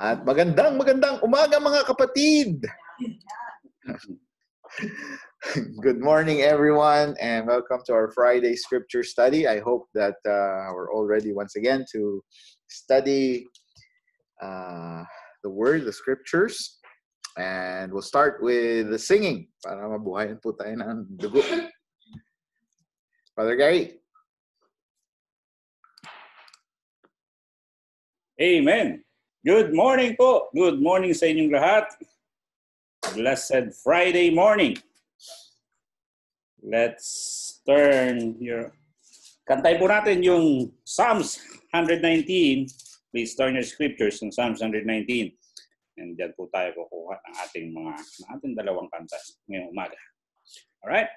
At magandang magandang umaga mga kapatid! Good morning everyone and welcome to our Friday scripture study. I hope that uh, we're all ready once again to study uh, the word, the scriptures. And we'll start with the singing para mabuhayan po tayo ng dugo. Father Gary. Amen. Good morning po. Good morning sa inyong lahat. Blessed Friday morning. Let's turn your... Kantay po natin yung Psalms 119. Please turn your scriptures in Psalms 119. And dyan po tayo kukuha ng ating mga ng ating dalawang kanta ngayong umaga. Alright?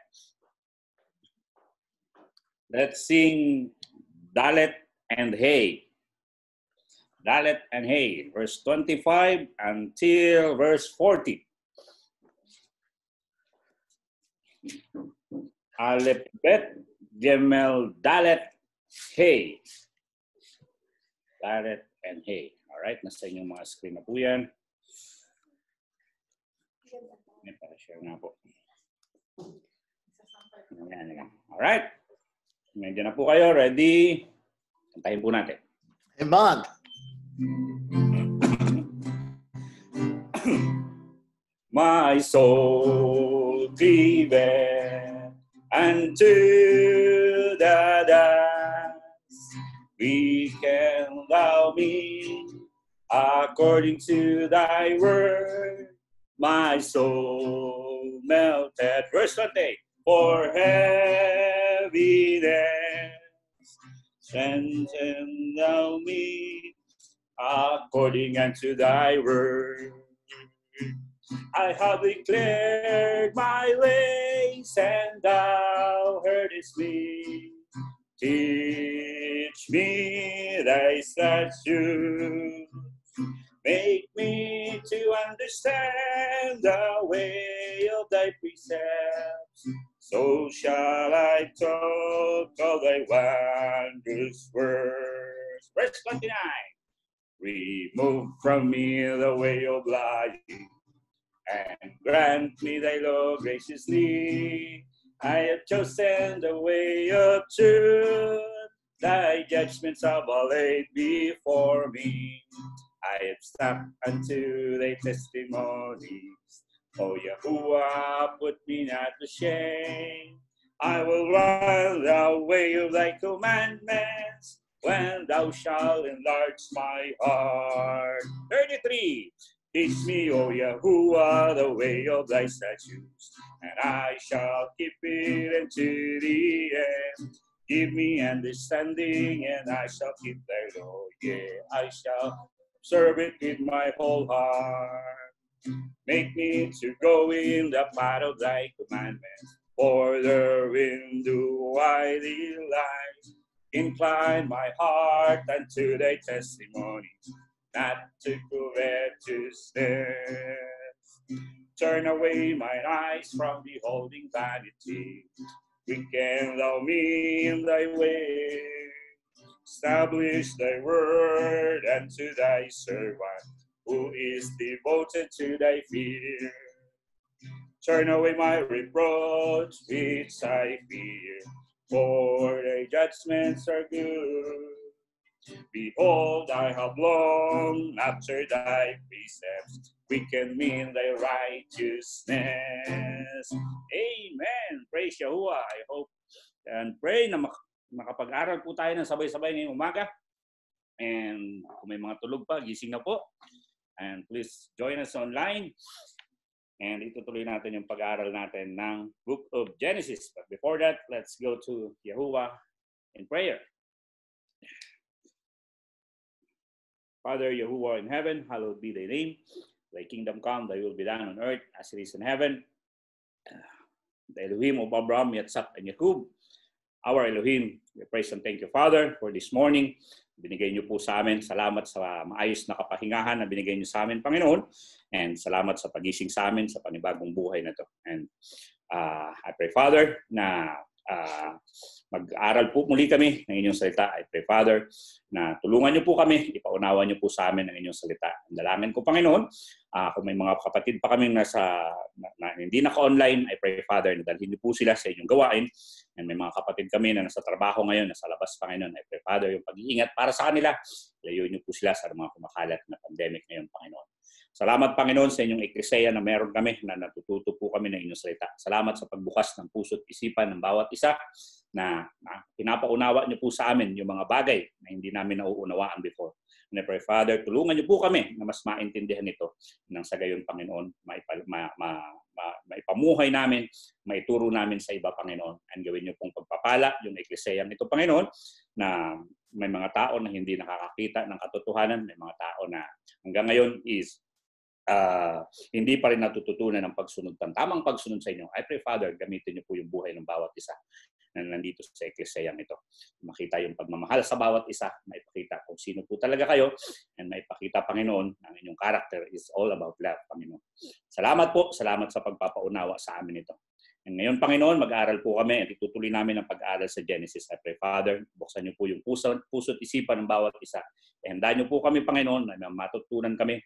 Let's sing Dalet and Hey. Dalet and Hay, verse 25 until verse 40. Aleph Bet Gemel Dalet Hay. Dalet and Hay. Alright, nasa inyong mga screen na po yan. Para-share nga po. Ayan, ayan. Alright. Medyo na po kayo. Ready? Kantahin po natin. Amen. My soul cleaveth unto the dust. We can thou me according to thy word. My soul melted. Verse 20. For heaviness strengthen thou me according unto thy word. I have declared my ways, and thou heardest me. Teach me thy statutes. Make me to understand the way of thy precepts. So shall I talk of thy wondrous words. Verse 29. Remove from me the way of lying, and grant me thy law graciously. I have chosen the way of truth, thy judgments are laid before me. I have stopped unto thy testimonies. O Yahuwah, put me not to shame. I will run the way of thy commandments when thou shalt enlarge my heart. 33. Teach me, O Yahuwah, the way of thy statutes, and I shall keep it unto the end. Give me understanding, and I shall keep thy law. Yeah, I shall serve it with my whole heart. Make me to go in the path of thy commandments, for therein do I delight. Incline my heart unto thy testimonies, not to covetousness. Turn away mine eyes from beholding vanity. Weaken thou me in thy way. Establish thy word unto thy servant, who is devoted to thy fear. Turn away my reproach, which I fear for thy judgments are good. Behold, I have longed after thy precepts, weaken me in thy righteousness. Amen. Praise Yahuwah. I hope and pray na mak- makapag-aral po tayo ng sabay-sabay ngayong umaga. And kung may mga tulog pa, gising na po. And please join us online. And itutuloy natin yung pag-aaral natin ng Book of Genesis. But before that, let's go to Yahuwah in prayer. Father Yahuwah in heaven, hallowed be thy name. Thy kingdom come, thy will be done on earth as it is in heaven. The Elohim of Abraham, Yitzhak, and Jacob. Our Elohim, we praise and thank you, Father, for this morning. Binigay niyo po sa amin. Salamat sa maayos na kapahingahan na binigay niyo sa amin, Panginoon. And salamat sa pagising sa amin sa panibagong buhay na to. And uh, I pray, Father, na uh, mag-aral po muli kami ng inyong salita. I pray, Father, na tulungan niyo po kami, ipaunawa niyo po sa amin ang inyong salita. Ang dalangin ko, Panginoon, uh, kung may mga kapatid pa kami nasa, na, na hindi naka-online, I pray, Father, na dalhin niyo po sila sa inyong gawain. And may mga kapatid kami na nasa trabaho ngayon, nasa labas, Panginoon. I pray, Father, yung pag-iingat para sa kanila. Layo niyo po sila sa mga kumakalat na pandemic ngayon, Panginoon. Salamat Panginoon sa inyong ekleseya na meron kami na natututo po kami ng inyong salita. Salamat sa pagbukas ng puso at isipan ng bawat isa na, na pinapaunawa niyo po sa amin yung mga bagay na hindi namin nauunawaan before. And I pray, Father, tulungan niyo po kami na mas maintindihan ito nang sa gayon, Panginoon, maipa, ma, ma, ma, maipamuhay namin, maituro namin sa iba, Panginoon. And gawin niyo pong pagpapala yung ekleseya nito, Panginoon, na may mga tao na hindi nakakakita ng katotohanan, may mga tao na hanggang ngayon is uh, hindi pa rin natututunan ng pagsunod ng tamang pagsunod sa inyo. I pray, Father, gamitin niyo po yung buhay ng bawat isa na nandito sa eklesiyang ito. Makita yung pagmamahal sa bawat isa, maipakita kung sino po talaga kayo, and maipakita, Panginoon, ang inyong character is all about love, Panginoon. Salamat po, salamat sa pagpapaunawa sa amin ito. And ngayon, Panginoon, mag-aaral po kami at itutuloy namin ang pag-aaral sa Genesis. I pray, Father, buksan niyo po yung puso, puso at isipan ng bawat isa. Ihanda niyo po kami, matutunan kami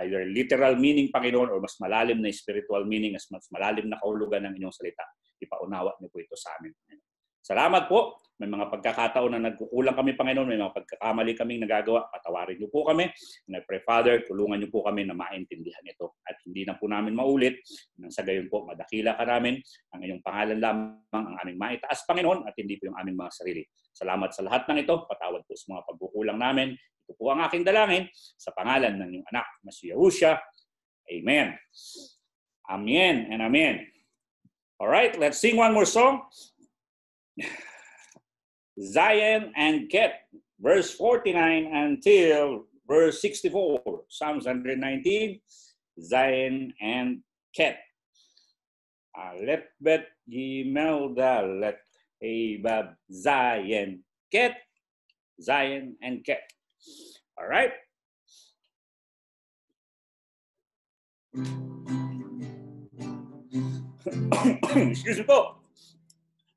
either literal meaning, Panginoon, or mas malalim na spiritual meaning, mas, mas malalim na kahulugan ng inyong salita. Ipaunawa niyo po ito sa amin. Salamat po. May mga pagkakataon na nagkukulang kami, Panginoon. May mga pagkakamali kaming nagagawa. Patawarin niyo po kami. And I pray, Father, tulungan niyo po kami na maintindihan ito. At hindi na po namin maulit. Nang sa gayon po, madakila ka namin. Ang iyong pangalan lamang ang aming maitaas, Panginoon, at hindi po yung aming mga sarili. Salamat sa lahat ng ito. Patawad po sa mga pagkukulang namin. Ito po ang aking dalangin sa pangalan ng iyong anak na Yahusha. Amen. Amen and amen. All right, let's sing one more song. Zion and Ket, verse 49 until verse 64. Psalms 119, Zion and Ket. Let bet Gimelda, let Hebab, Zion, Ket, Zion and Ket. All right? Excuse me po.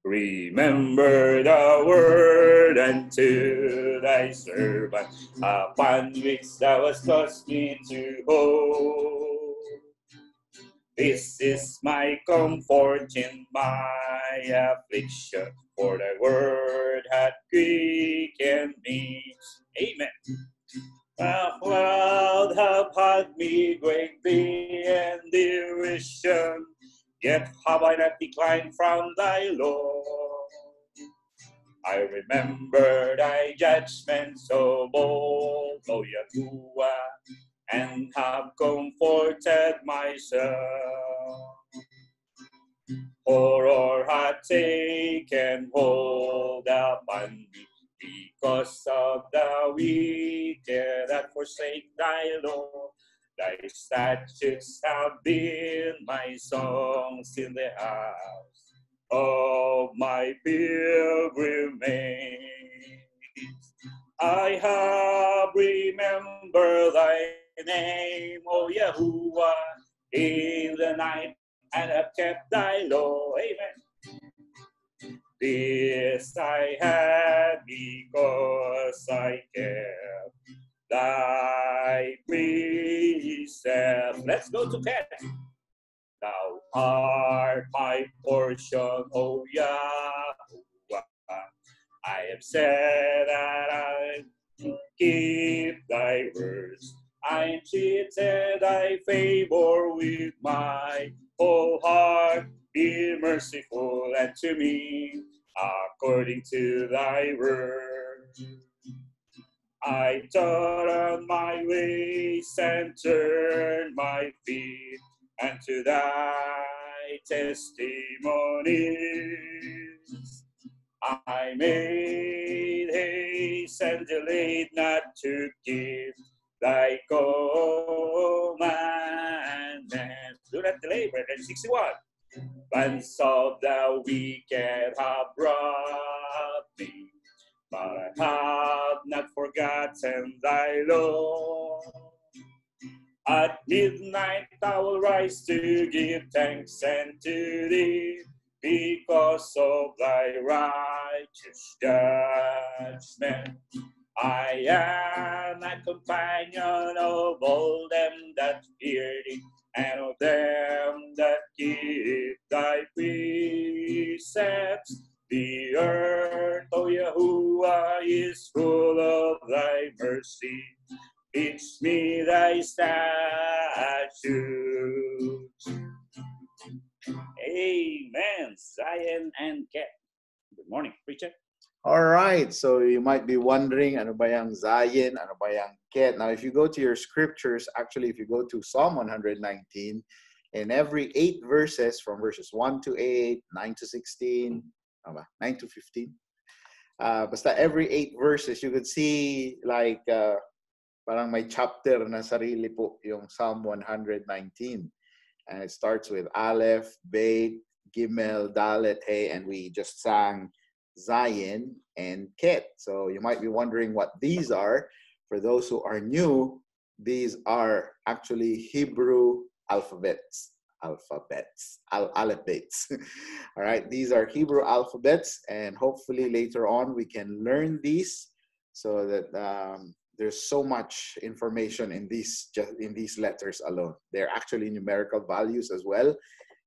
Remember the word unto thy servant, upon which thou hast caused me to hope. This is my comfort in my affliction, for thy word hath quickened me. Amen. The cloud hath had me greatly in derision Yet have I not declined from thy law. I remember thy judgments so bold, O Yahuwah, and have comforted myself. Horror had taken hold upon me because of the wicked that forsake thy law. Thy statutes have been my songs in the house of my pilgrimage. I have remembered thy name, O Yahuwah, in the night, and have kept thy law. Amen. This I had because I kept thy precepts. Let's go to Ken. Thou art my portion, O Yahweh. I have said that I keep thy words. I entreated thy favor with my whole heart. Be merciful unto me according to thy word. I taught on my ways and turned my feet unto thy testimonies. I made haste and delayed not to give thy commandments. Do not delay, brethren. 61. Bands of the wicked have brought me but I have not forgotten thy law. At midnight I will rise to give thanks unto thee, because of thy righteous judgment. I am a companion of all them that fear thee, and of them that keep thy precepts. The earth, O Yahuwah, is full of thy mercy. Teach me thy statutes. Amen. Zion and Ket. Good morning, preacher. All right, so you might be wondering, ano ba yung Zion, ano ba yung Ket? Now, if you go to your scriptures, actually, if you go to Psalm 119, in every eight verses, from verses 1 to 8, 9 to 16, ano ba? 9 to 15, uh, basta every eight verses, you could see like, uh, parang may chapter na sarili po yung Psalm 119. And it starts with Aleph, Beit, Gimel, Dalet, Hey, and we just sang Zion and Ket. So you might be wondering what these are. For those who are new, these are actually Hebrew alphabets. Alphabets, al- alphabets. All right, these are Hebrew alphabets, and hopefully later on we can learn these so that um, there's so much information in these just in these letters alone. They're actually numerical values as well,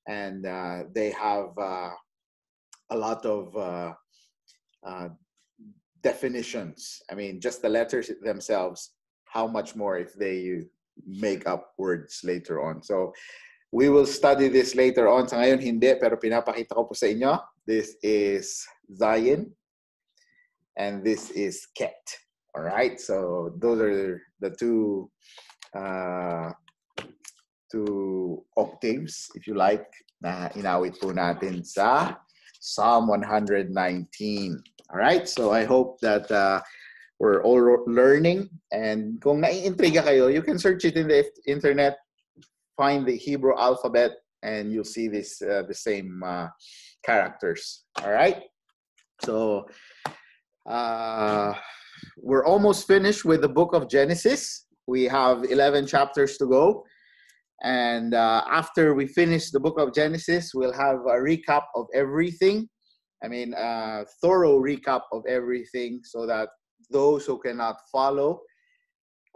and uh, they have uh, a lot of uh, uh, definitions. I mean, just the letters themselves. How much more if they make up words later on? So we will study this later on. Sa ngayon hindi, pero pinapakita ko po sa inyo. This is Zion, and this is Ket. All right, so those are the two uh, two octaves, if you like, na inawit po natin sa Psalm 119. All right, so I hope that uh, we're all learning. And kung naiintriga kayo, you can search it in the internet, find the Hebrew alphabet, and you'll see this uh, the same uh, characters. All right, so. Uh, we're almost finished with the book of Genesis. We have 11 chapters to go. And uh, after we finish the book of Genesis, we'll have a recap of everything. I mean, a thorough recap of everything so that those who cannot follow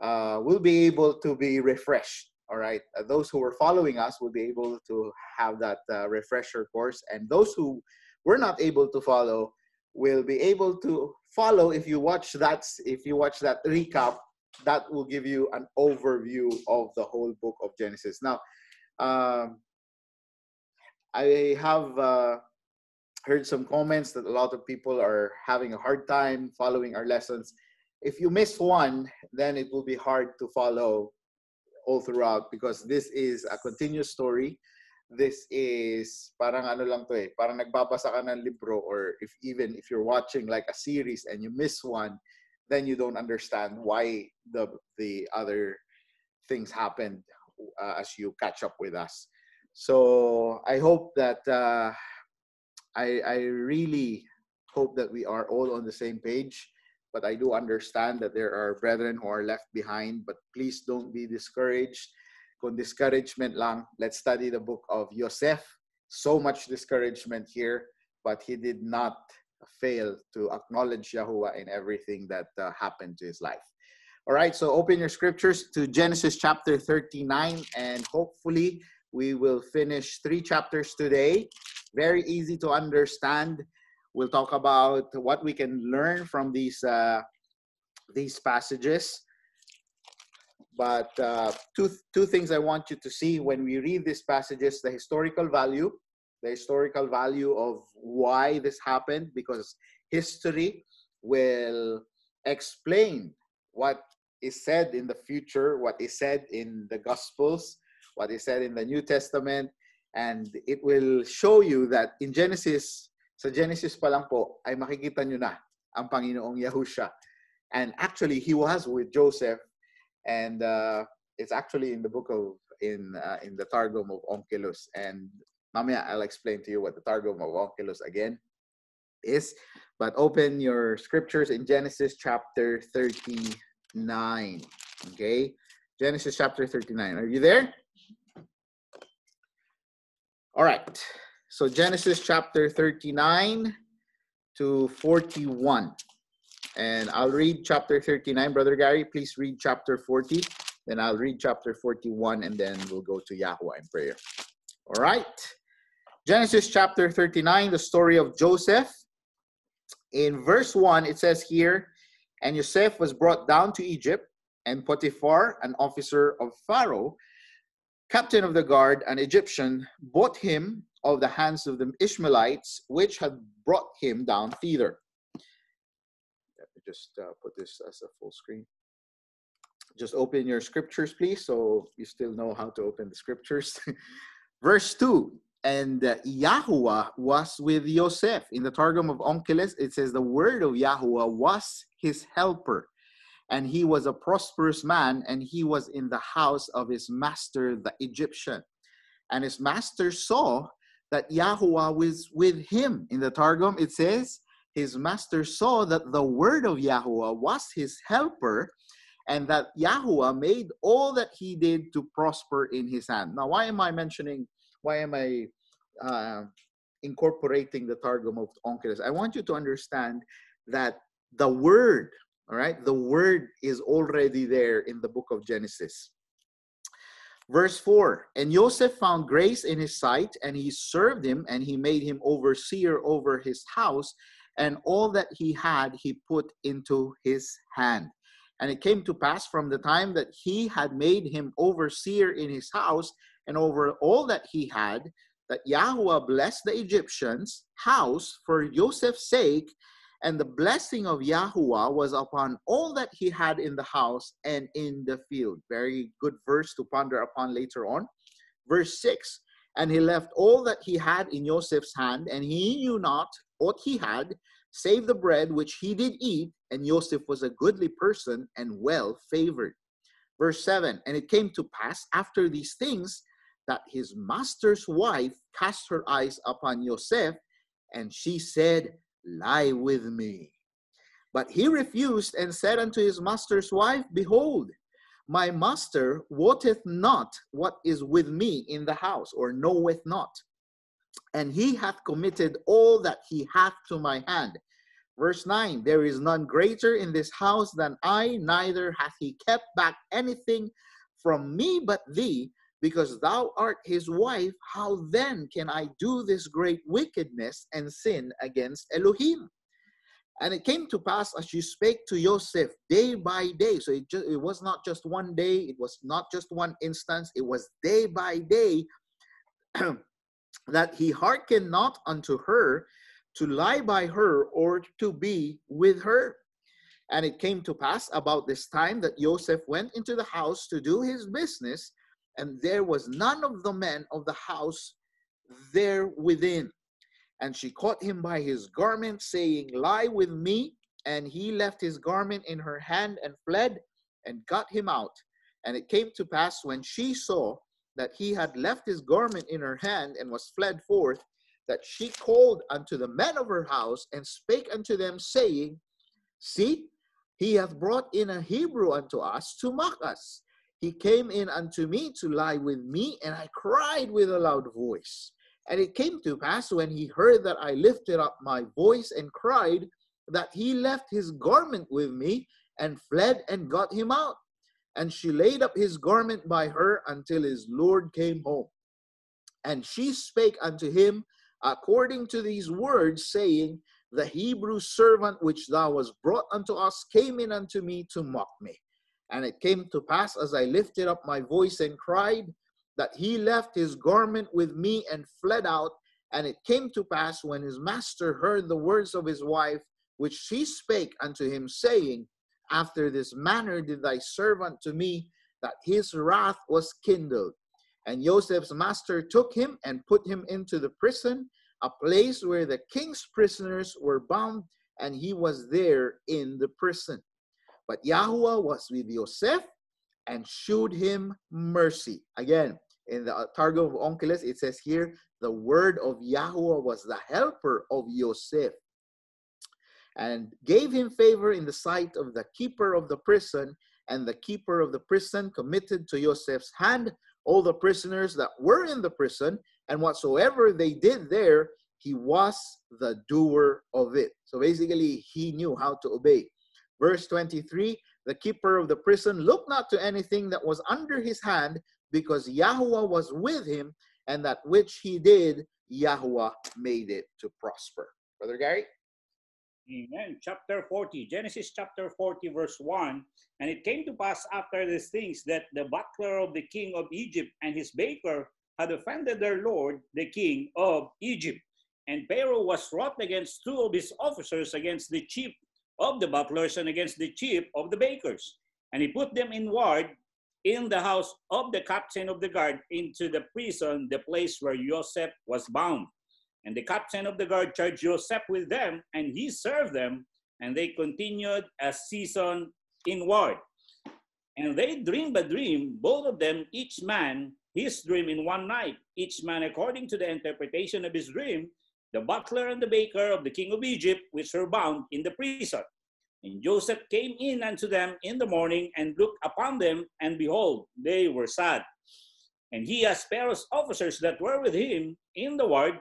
uh, will be able to be refreshed. All right. Uh, those who were following us will be able to have that uh, refresher course. And those who were not able to follow will be able to follow if you watch that if you watch that recap that will give you an overview of the whole book of genesis now um, i have uh, heard some comments that a lot of people are having a hard time following our lessons if you miss one then it will be hard to follow all throughout because this is a continuous story this is parang ano lang to eh, parang nagbabasa ka ng libro or if even if you're watching like a series and you miss one, then you don't understand why the the other things happened uh, as you catch up with us. So I hope that uh, I I really hope that we are all on the same page. But I do understand that there are brethren who are left behind. But please don't be discouraged kung discouragement lang, let's study the book of Joseph. So much discouragement here, but he did not fail to acknowledge Yahuwah in everything that uh, happened to his life. All right, so open your scriptures to Genesis chapter 39, and hopefully we will finish three chapters today. Very easy to understand. We'll talk about what we can learn from these uh, these passages. But uh, two, two things I want you to see when we read these passages the historical value, the historical value of why this happened, because history will explain what is said in the future, what is said in the Gospels, what is said in the New Testament, and it will show you that in Genesis, sa Genesis pa lang po, ay makikita nyo na ang Panginoong Yahusha. And actually, he was with Joseph and uh, it's actually in the book of in uh, in the Targum of Onkelos. And mamaya I'll explain to you what the Targum of Onkelos again is. But open your scriptures in Genesis chapter 39. Okay, Genesis chapter 39. Are you there? All right. So Genesis chapter 39 to 41. And I'll read chapter 39. Brother Gary, please read chapter 40. Then I'll read chapter 41 and then we'll go to Yahweh in prayer. All right. Genesis chapter 39, the story of Joseph. In verse 1, it says here, And Joseph was brought down to Egypt, and Potiphar, an officer of Pharaoh, captain of the guard, an Egyptian, bought him of the hands of the Ishmaelites, which had brought him down thither. Let me just uh, put this as a full screen. Just open your scriptures, please, so you still know how to open the scriptures. Verse 2 And uh, Yahuwah was with Joseph. In the Targum of Onkelos, it says, The word of Yahuwah was his helper and he was a prosperous man, and he was in the house of his master, the Egyptian. And his master saw that Yahuwah was with him. In the Targum, it says, his master saw that the word of Yahuwah was his helper, and that Yahuwah made all that he did to prosper in his hand. Now, why am I mentioning, why am I uh, incorporating the Targum of Onkelos? I want you to understand that the word all right, the word is already there in the book of Genesis. Verse 4 And Joseph found grace in his sight, and he served him, and he made him overseer over his house, and all that he had he put into his hand. And it came to pass from the time that he had made him overseer in his house and over all that he had, that Yahweh blessed the Egyptians' house for Joseph's sake, and the blessing of Yahuwah was upon all that he had in the house and in the field. Very good verse to ponder upon later on. Verse 6 And he left all that he had in Joseph's hand, and he knew not what he had, save the bread which he did eat. And Joseph was a goodly person and well favored. Verse 7 And it came to pass after these things that his master's wife cast her eyes upon Joseph, and she said, lie with me. But he refused and said unto his master's wife, Behold, my master wotteth not what is with me in the house, or knoweth not. And he hath committed all that he hath to my hand. Verse 9 There is none greater in this house than I, neither hath he kept back anything from me but thee, because thou art his wife, how then can I do this great wickedness and sin against Elohim? And it came to pass as she spake to Joseph day by day. So it, just, it was not just one day, it was not just one instance, it was day by day that he hearkened not unto her to lie by her or to be with her. And it came to pass about this time that Joseph went into the house to do his business, and there was none of the men of the house there within. And she caught him by his garment, saying, Lie with me. And he left his garment in her hand and fled and got him out. And it came to pass when she saw that he had left his garment in her hand and was fled forth, that she called unto the men of her house and spake unto them, saying, See, he hath brought in a Hebrew unto us to mock us. He came in unto me to lie with me, and I cried with a loud voice. And it came to pass when he heard that I lifted up my voice and cried, that he left his garment with me and fled and got him out. And she laid up his garment by her until his Lord came home. And she spake unto him according to these words, saying, The Hebrew servant which thou was brought unto us came in unto me to mock me. And it came to pass as I lifted up my voice and cried, that he left his garment with me and fled out. And it came to pass when his master heard the words of his wife, which she spake unto him, saying, After this manner did thy servant to me, that his wrath was kindled. And Joseph's master took him and put him into the prison, a place where the king's prisoners were bound, and he was there in the prison. But Yahuwah was with Yosef and showed him mercy. Again, in the Targum of Onkelos, it says here, the word of Yahuwah was the helper of Yosef and gave him favor in the sight of the keeper of the prison. And the keeper of the prison committed to Joseph's hand all the prisoners that were in the prison, and whatsoever they did there, he was the doer of it. So basically, he knew how to obey. Verse 23 The keeper of the prison looked not to anything that was under his hand, because Yahweh was with him, and that which he did, Yahweh made it to prosper. Brother Gary? Amen. Chapter 40, Genesis chapter 40, verse 1. And it came to pass after these things that the butler of the king of Egypt and his baker had offended their lord, the king of Egypt. And Pharaoh was wroth against two of his officers, against the chief of the butlers and against the chief of the bakers. And he put them in ward in the house of the captain of the guard into the prison, the place where Joseph was bound. And the captain of the guard charged Joseph with them, and he served them, and they continued a season in ward. And they dreamed a dream, both of them, each man his dream in one night, each man according to the interpretation of his dream, the butler and the baker of the king of Egypt, which were bound in the prison. And Joseph came in unto them in the morning and looked upon them, and behold, they were sad. And he asked Pharaoh's officers that were with him in the ward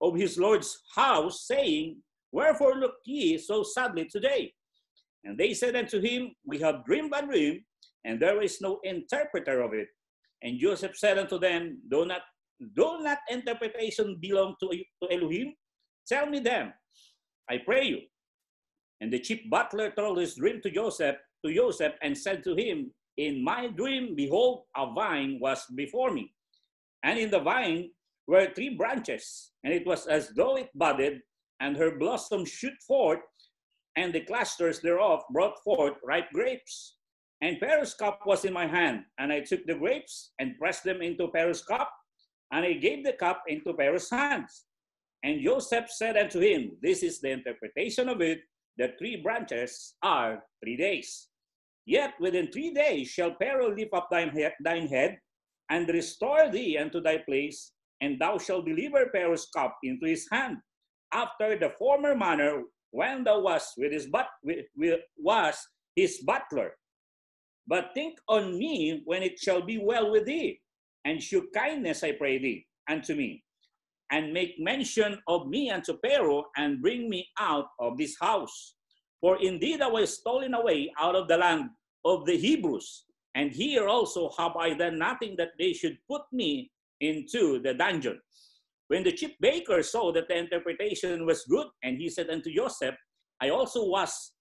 of his Lord's house, saying, Wherefore look ye so sadly today? And they said unto him, We have dreamed a dream, and there is no interpreter of it. And Joseph said unto them, Do not, do not interpretation belong to, to Elohim? Tell me them, I pray you. And the chief butler told his dream to Joseph, to Joseph, and said to him, In my dream, behold, a vine was before me. And in the vine were three branches, and it was as though it budded, and her blossoms shoot forth, and the clusters thereof brought forth ripe grapes. And Pharaoh's cup was in my hand, and I took the grapes and pressed them into Pharaoh's cup, and I gave the cup into Pharaoh's hands. And Joseph said unto him, This is the interpretation of it the three branches are three days. Yet within three days shall Pharaoh lift up thine head, thine head and restore thee unto thy place, and thou shalt deliver Pharaoh's cup into his hand, after the former manner when thou wast with his but with, with, was his butler. But think on me when it shall be well with thee, and shew kindness, I pray thee, unto me, and make mention of me unto Pharaoh, and bring me out of this house. For indeed I was stolen away out of the land of the Hebrews, and here also have I done nothing that they should put me into the dungeon. When the chief baker saw that the interpretation was good, and he said unto Joseph, I also was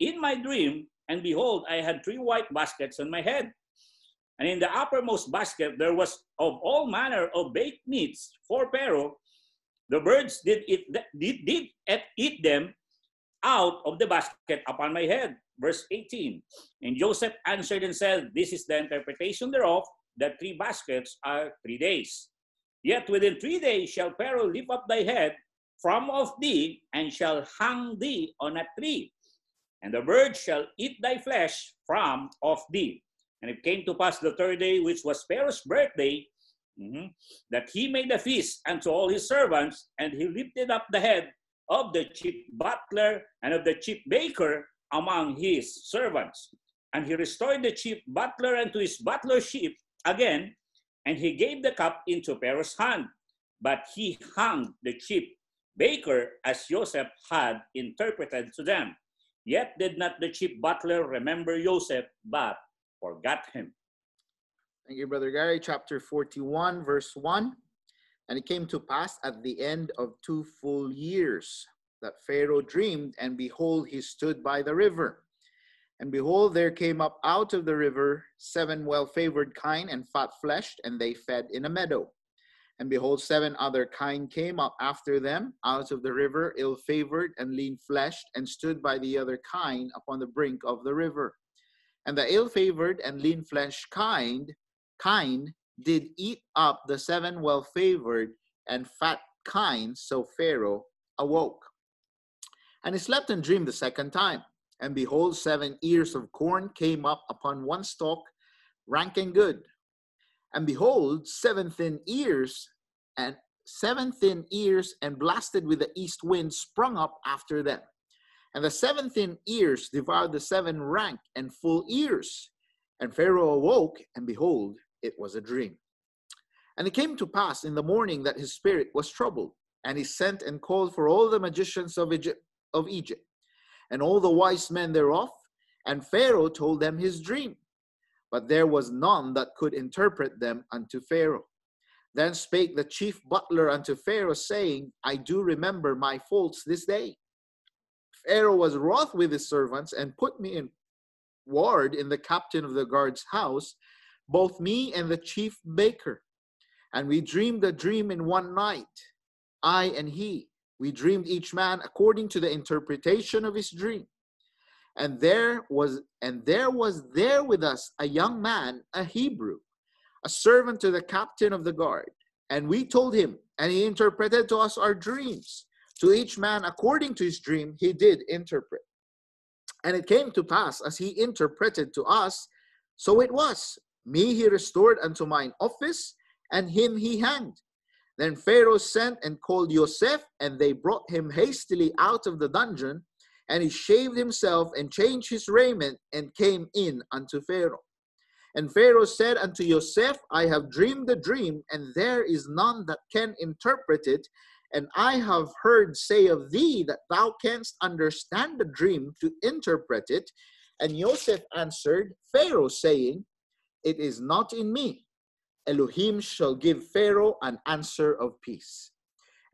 in my dream, and behold, I had three white baskets on my head. And in the uppermost basket there was of all manner of baked meats for Pharaoh. The birds did eat, did, did eat them out of the basket upon my head. Verse 18. And Joseph answered and said, This is the interpretation thereof, that three baskets are three days. Yet within three days shall Pharaoh lift up thy head from off thee, and shall hang thee on a tree. And the birds shall eat thy flesh from off thee. And it came to pass the third day, which was Pharaoh's birthday, mm-hmm, that he made a feast unto all his servants, and he lifted up the head of the chief butler and of the chief baker among his servants. And he restored the chief butler unto his butlership again, and he gave the cup into Pharaoh's hand. But he hung the chief baker as Joseph had interpreted to them. Yet did not the chief butler remember Joseph, but forgot him. Thank you, Brother Gary. Chapter 41, verse 1. And it came to pass at the end of two full years that Pharaoh dreamed, and behold, he stood by the river. And behold, there came up out of the river seven well favored kine and fat fleshed, and they fed in a meadow. And behold, seven other kine came up after them out of the river, ill favored and lean fleshed, and stood by the other kine upon the brink of the river. And the ill favored and lean fleshed kind, kine did eat up the seven well favored and fat kine, so Pharaoh awoke. And he slept and dreamed the second time. And behold, seven ears of corn came up upon one stalk, rank and good. And behold, seven thin ears and seven thin ears and blasted with the east wind sprung up after them. And the seven thin ears devoured the seven rank and full ears. And Pharaoh awoke, and behold, it was a dream. And it came to pass in the morning that his spirit was troubled, and he sent and called for all the magicians of Egypt, of Egypt and all the wise men thereof, and Pharaoh told them his dream. But there was none that could interpret them unto Pharaoh. Then spake the chief butler unto Pharaoh, saying, I do remember my faults this day. Pharaoh was wroth with his servants and put me in ward in the captain of the guard's house, both me and the chief baker. And we dreamed a dream in one night, I and he. We dreamed each man according to the interpretation of his dream. And there was and there was there with us a young man, a Hebrew, a servant to the captain of the guard. And we told him, and he interpreted to us our dreams. To each man according to his dream, he did interpret. And it came to pass as he interpreted to us, so it was. Me he restored unto mine office, and him he hanged. Then Pharaoh sent and called Joseph, and they brought him hastily out of the dungeon. And he shaved himself and changed his raiment and came in unto Pharaoh. And Pharaoh said unto Joseph, I have dreamed a dream, and there is none that can interpret it. And I have heard say of thee that thou canst understand the dream to interpret it. And Joseph answered Pharaoh, saying, It is not in me. Elohim shall give Pharaoh an answer of peace.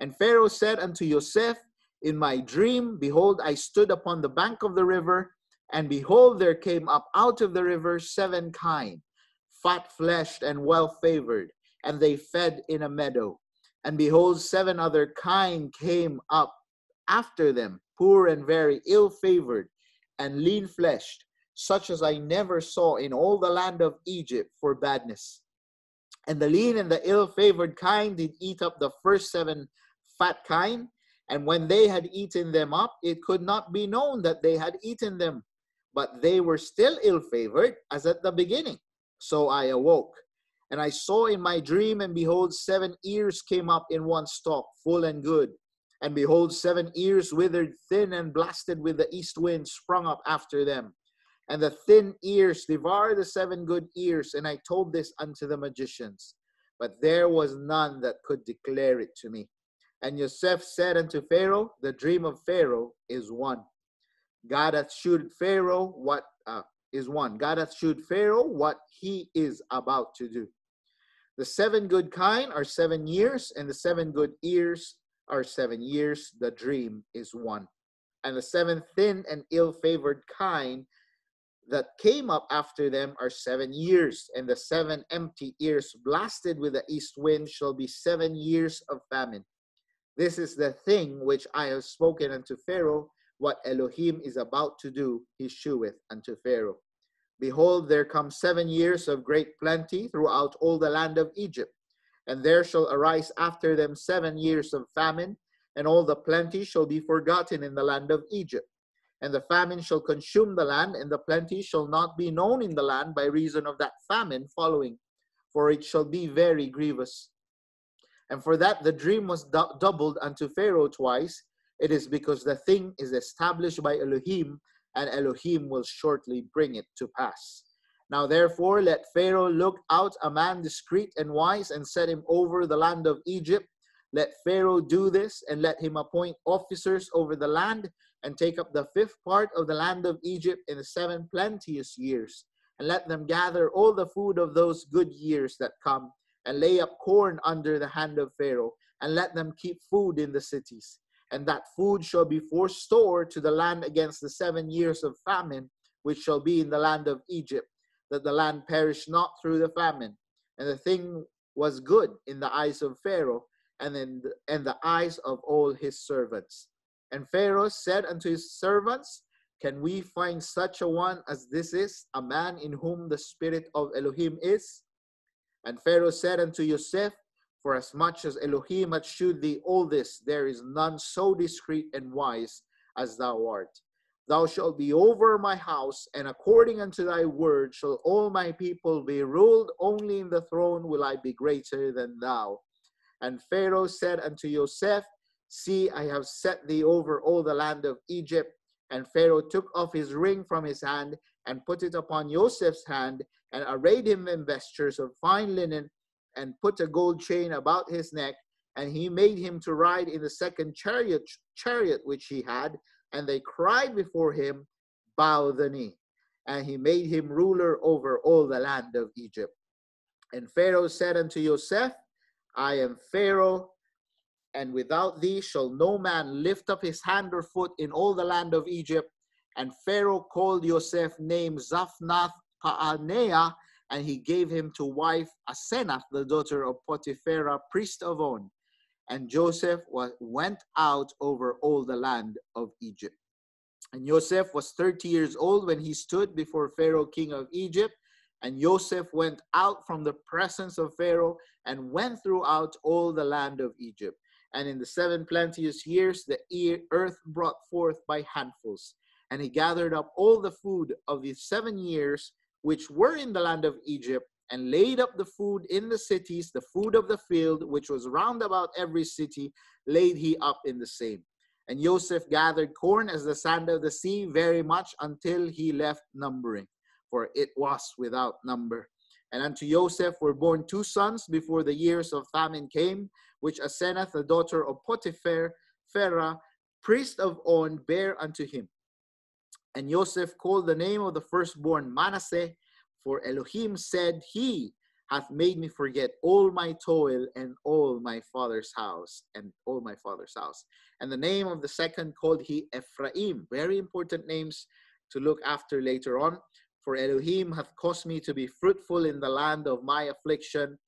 And Pharaoh said unto Joseph, In my dream, behold, I stood upon the bank of the river, and behold, there came up out of the river seven kine, fat fleshed and well favored, and they fed in a meadow. And behold, seven other kine came up after them, poor and very ill favored, and lean fleshed, such as I never saw in all the land of Egypt for badness. And the lean and the ill favored kine did eat up the first seven fat kine. And when they had eaten them up, it could not be known that they had eaten them, but they were still ill favored as at the beginning. So I awoke. And I saw in my dream, and behold, seven ears came up in one stalk, full and good. And behold, seven ears withered thin and blasted with the east wind sprung up after them. And the thin ears devour the seven good ears. And I told this unto the magicians, but there was none that could declare it to me. And Joseph said unto Pharaoh, The dream of Pharaoh is one. God hath shewed Pharaoh what uh, is one. God hath shewed Pharaoh what he is about to do. The seven good kine are seven years, and the seven good ears are seven years. The dream is one. And the seven thin and ill favored kine that came up after them are seven years, and the seven empty ears blasted with the east wind shall be seven years of famine. This is the thing which I have spoken unto Pharaoh, what Elohim is about to do, he sheweth unto Pharaoh. Behold, there come seven years of great plenty throughout all the land of Egypt, and there shall arise after them seven years of famine, and all the plenty shall be forgotten in the land of Egypt and the famine shall consume the land, and the plenty shall not be known in the land by reason of that famine following, for it shall be very grievous. And for that the dream was du- doubled unto Pharaoh twice. It is because the thing is established by Elohim, and Elohim will shortly bring it to pass. Now therefore let Pharaoh look out a man discreet and wise, and set him over the land of Egypt. Let Pharaoh do this, and let him appoint officers over the land and take up the fifth part of the land of Egypt in the seven plenteous years, and let them gather all the food of those good years that come, and lay up corn under the hand of Pharaoh, and let them keep food in the cities. And that food shall be forestored to the land against the seven years of famine, which shall be in the land of Egypt, that the land perish not through the famine. And the thing was good in the eyes of Pharaoh, and in the, and the eyes of all his servants. And Pharaoh said unto his servants, Can we find such a one as this is, a man in whom the spirit of Elohim is? And Pharaoh said unto Joseph, For as much as Elohim hath shewed thee all this, there is none so discreet and wise as thou art. Thou shalt be over my house, and according unto thy word shall all my people be ruled. Only in the throne will I be greater than thou. And Pharaoh said unto Joseph, See, I have set thee over all the land of Egypt. And Pharaoh took off his ring from his hand and put it upon Joseph's hand and arrayed him in vestures of fine linen and put a gold chain about his neck, and he made him to ride in the second chariot, chariot which he had, and they cried before him, Bow the knee. And he made him ruler over all the land of Egypt. And Pharaoh said unto Joseph, I am Pharaoh, and without thee shall no man lift up his hand or foot in all the land of Egypt. And Pharaoh called Joseph name Zaphnath Paaneah, and he gave him to wife Asenath, the daughter of Potipherah, priest of On. And Joseph was, went out over all the land of Egypt. And Joseph was 30 years old when he stood before Pharaoh, king of Egypt. And Joseph went out from the presence of Pharaoh and went throughout all the land of Egypt. And in the seven plenteous years, the earth brought forth by handfuls. And he gathered up all the food of the seven years which were in the land of Egypt, and laid up the food in the cities, the food of the field, which was round about every city, laid he up in the same. And Joseph gathered corn as the sand of the sea very much until he left numbering, for it was without number. And unto Joseph were born two sons before the years of famine came, which Asenath, the daughter of Potiphar, Pharaoh, priest of On, bare unto him. And Joseph called the name of the firstborn Manasseh, for Elohim said, He hath made me forget all my toil and all my father's house, and all my father's house. And the name of the second called he Ephraim. Very important names to look after later on. For Elohim hath caused me to be fruitful in the land of my affliction.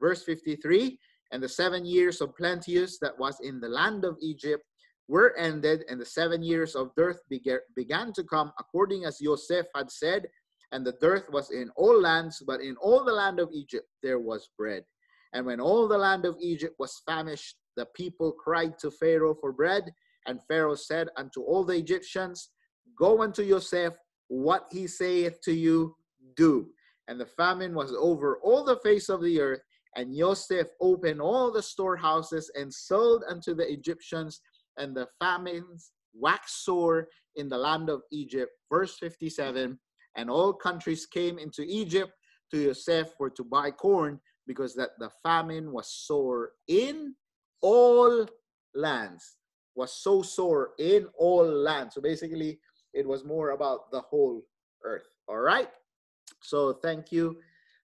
Verse 53 And the seven years of plenteous that was in the land of Egypt were ended, and the seven years of dearth began to come, according as Joseph had said, and the dearth was in all lands, but in all the land of Egypt there was bread. And when all the land of Egypt was famished, the people cried to Pharaoh for bread, and Pharaoh said unto all the Egyptians, Go unto Joseph, what he saith to you, do. And the famine was over all the face of the earth, and Joseph opened all the storehouses and sold unto the Egyptians and the famines waxed sore in the land of Egypt. Verse 57 And all countries came into Egypt to Joseph for to buy corn because that the famine was sore in all lands. Was so sore in all lands. So basically it was more about the whole earth. All right? So thank you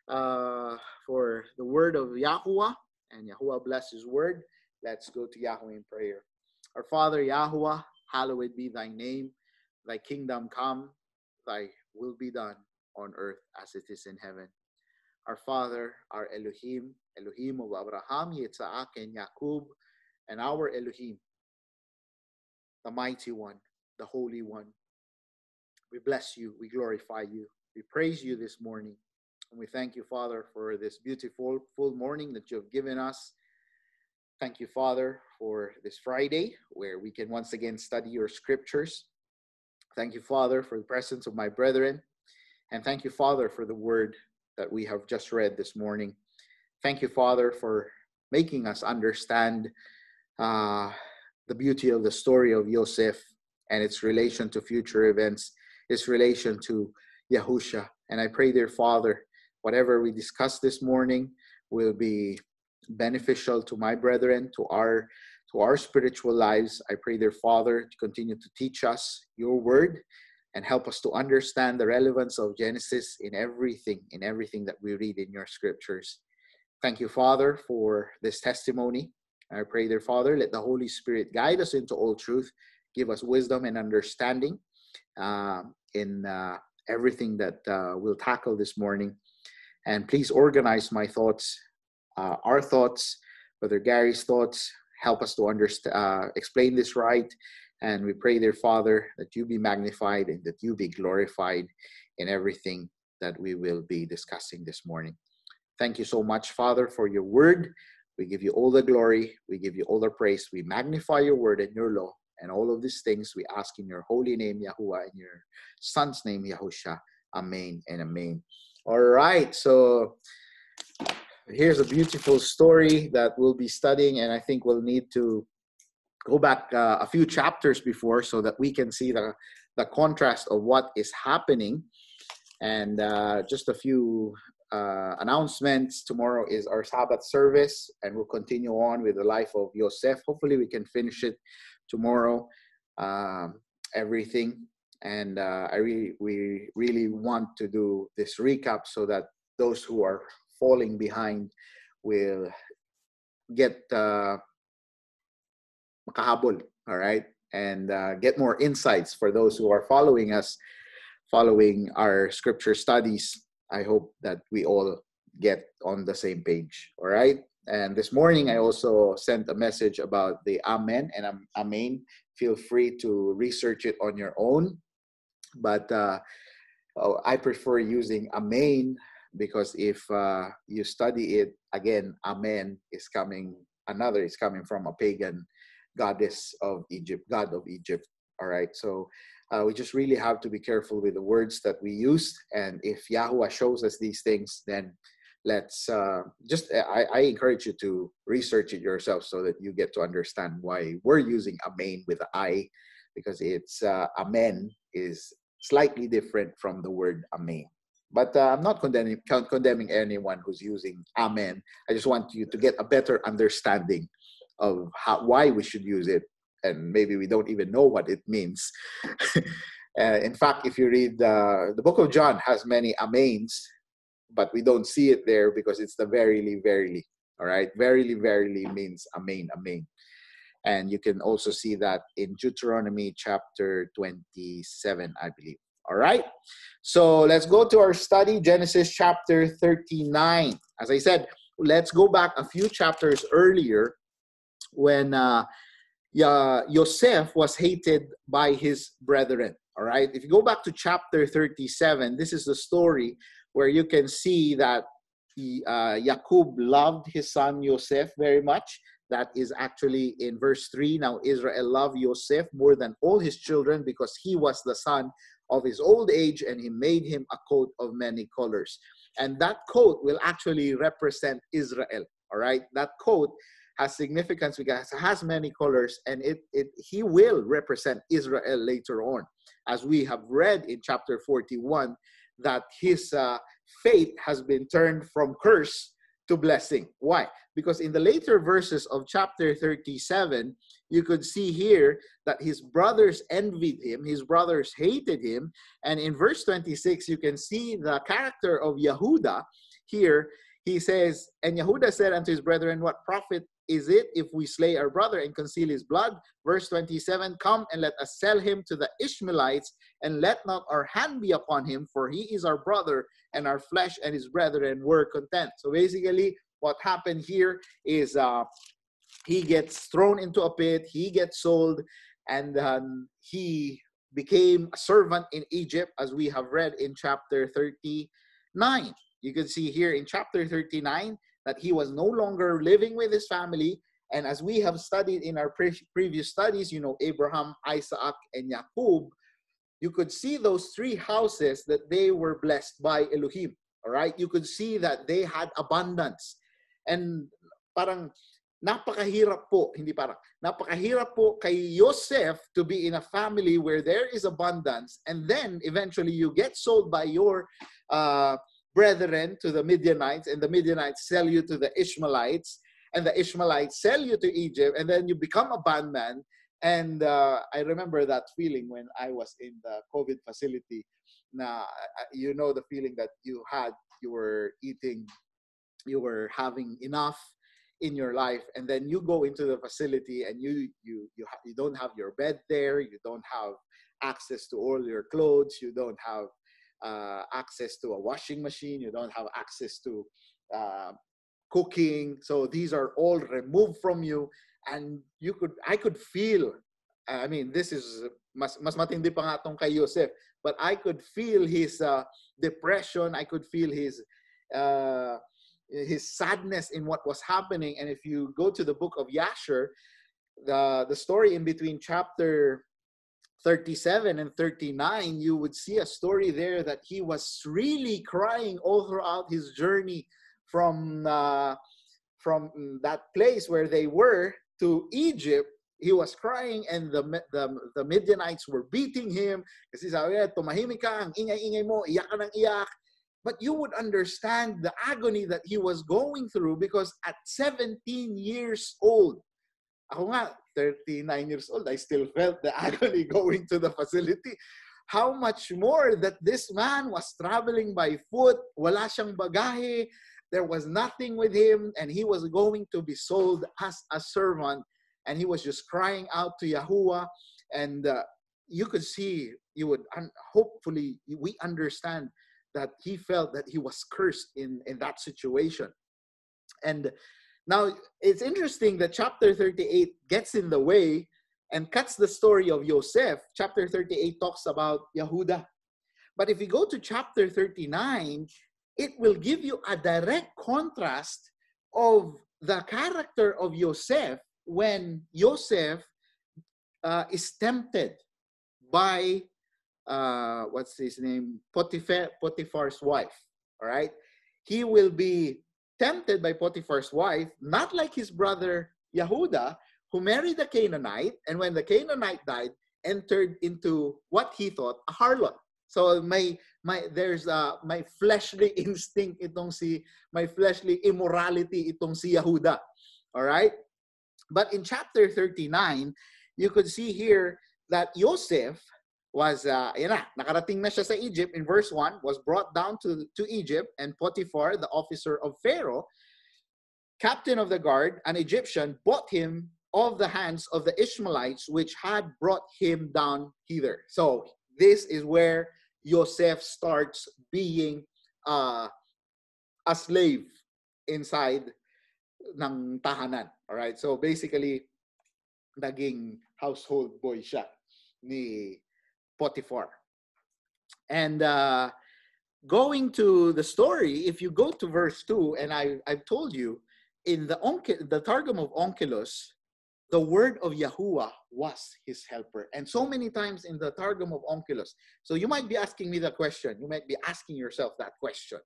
uh, for the word of Yahuwah. And Yahuwah bless his word. Let's go to Yahweh in prayer our Father Yahweh, hallowed be thy name. Thy kingdom come, thy will be done on earth as it is in heaven. Our Father, our Elohim, Elohim of Abraham, Yitzhak, and Jacob, and our Elohim, the mighty one, the holy one. We bless you, we glorify you, we praise you this morning. And we thank you, Father, for this beautiful full morning that you have given us. Thank you, Father, for this Friday where we can once again study your scriptures. Thank you, Father, for the presence of my brethren. And thank you, Father, for the word that we have just read this morning. Thank you, Father, for making us understand uh, the beauty of the story of Joseph and its relation to future events, its relation to Yahusha. And I pray, dear Father, whatever we discuss this morning will be beneficial to my brethren, to our to our spiritual lives. I pray, dear Father, to continue to teach us your word and help us to understand the relevance of Genesis in everything, in everything that we read in your scriptures. Thank you, Father, for this testimony. I pray, dear Father, let the Holy Spirit guide us into all truth, give us wisdom and understanding uh, in uh, everything that uh, we'll tackle this morning. And please organize my thoughts uh, our thoughts, whether Gary's thoughts, help us to understand, uh, explain this right. And we pray, dear Father, that you be magnified and that you be glorified in everything that we will be discussing this morning. Thank you so much, Father, for your word. We give you all the glory. We give you all the praise. We magnify your word and your law. And all of these things we ask in your holy name, Yahuwah, in your son's name, Yahusha. Amen and amen. All right. So here's a beautiful story that we'll be studying, and I think we'll need to go back uh, a few chapters before so that we can see the, the contrast of what is happening. And uh, just a few uh, announcements. Tomorrow is our Sabbath service, and we'll continue on with the life of Yosef. Hopefully, we can finish it tomorrow. Um, everything, and uh, I really, we really want to do this recap so that those who are falling behind will get uh, makahabol, all right, and uh, get more insights for those who are following us, following our scripture studies I hope that we all get on the same page. All right. And this morning, I also sent a message about the Amen and Amen. Feel free to research it on your own. But uh, oh, I prefer using Amen because if uh, you study it again, Amen is coming, another is coming from a pagan goddess of Egypt, god of Egypt. All right. So uh, we just really have to be careful with the words that we use. And if Yahuwah shows us these things, then let's uh, just, I, I, encourage you to research it yourself so that you get to understand why we're using Amen with I, because it's uh, Amen is slightly different from the word Amen. But uh, I'm not condemning, condemning anyone who's using Amen. I just want you to get a better understanding of how, why we should use it and maybe we don't even know what it means. uh, in fact, if you read uh, the book of John has many amens, but we don't see it there because it's the verily, verily. All right, verily, verily means amen, amen. And you can also see that in Deuteronomy chapter 27, I believe. All right, so let's go to our study, Genesis chapter 39. As I said, let's go back a few chapters earlier when uh, uh, Yosef was hated by his brethren. All right. If you go back to chapter 37, this is the story where you can see that uh, Jacob loved his son Yosef very much. That is actually in verse 3. Now, Israel loved Yosef more than all his children because he was the son of his old age and he made him a coat of many colors. And that coat will actually represent Israel. All right. That coat has significance because it has many colors and it, it he will represent Israel later on. As we have read in chapter 41, that his uh, has been turned from curse to blessing. Why? Because in the later verses of chapter 37, you could see here that his brothers envied him, his brothers hated him. And in verse 26, you can see the character of Yehuda here. He says, And Yehuda said unto his brethren, What profit is it if we slay our brother and conceal his blood? Verse 27 Come and let us sell him to the Ishmaelites, and let not our hand be upon him, for he is our brother, and our flesh and his brethren were content. So basically, what happened here is uh, he gets thrown into a pit, he gets sold, and um, he became a servant in Egypt, as we have read in chapter 39. You can see here in chapter 39 that he was no longer living with his family. And as we have studied in our pre- previous studies, you know, Abraham, Isaac, and Jacob, you could see those three houses that they were blessed by Elohim. All right? You could see that they had abundance. And parang napakahirap po, hindi parang, napakahirap po kay Yosef to be in a family where there is abundance and then eventually you get sold by your uh, brethren to the Midianites, and the Midianites sell you to the Ishmaelites, and the Ishmaelites sell you to Egypt, and then you become a bondman. And uh, I remember that feeling when I was in the COVID facility. Now, you know the feeling that you had, you were eating, you were having enough in your life and then you go into the facility and you you you, ha- you don't have your bed there you don't have access to all your clothes you don't have uh, access to a washing machine, you don't have access to uh, cooking. So these are all removed from you, and you could I could feel. I mean, this is mas mas matindi pa nga tong kay Joseph, but I could feel his uh, depression. I could feel his uh, his sadness in what was happening. And if you go to the book of Yasher, the the story in between chapter 37 and 39, you would see a story there that he was really crying all throughout his journey from uh, from that place where they were to Egypt. he was crying and the, the, the Midianites were beating him. Kasi sabi tumahimik ka, ang ingay-ingay mo, iyak ka ng iyak. But you would understand the agony that he was going through because at 17 years old, ako nga, 39 years old, I still felt the agony going to the facility. How much more that this man was traveling by foot, wala siyang bagahe, there was nothing with him, and he was going to be sold as a servant and he was just crying out to Yahuwah. And uh, you could see, you would hopefully, we understand that he felt that he was cursed in, in that situation. And now it's interesting that chapter 38 gets in the way and cuts the story of Joseph. Chapter 38 talks about Yehuda. But if you go to chapter 39, it will give you a direct contrast of the character of Joseph when Joseph uh, is tempted by uh, what's his name Potiphar, Potiphar's wife. All right, he will be tempted by Potiphar's wife, not like his brother Yehuda, who married a Canaanite, and when the Canaanite died, entered into what he thought a harlot. So my my there's uh my fleshly instinct itong si my fleshly immorality itong si Yehuda. All right? But in chapter 39, you could see here that Joseph was, uh, yan na, nakarating na siya sa Egypt in verse 1, was brought down to, to Egypt, and Potiphar, the officer of Pharaoh, captain of the guard, an Egyptian, bought him of the hands of the Ishmaelites, which had brought him down hither. So this is where Joseph starts being uh, a slave inside ng tahanan. All right? So basically, naging household boy siya ni Potiphar. And uh, going to the story, if you go to verse 2, and I, I've told you, in the, the Targum of Onkelos, the word of Yahuwah was his helper. And so many times in the Targum of Onkelos. So you might be asking me the question. You might be asking yourself that question.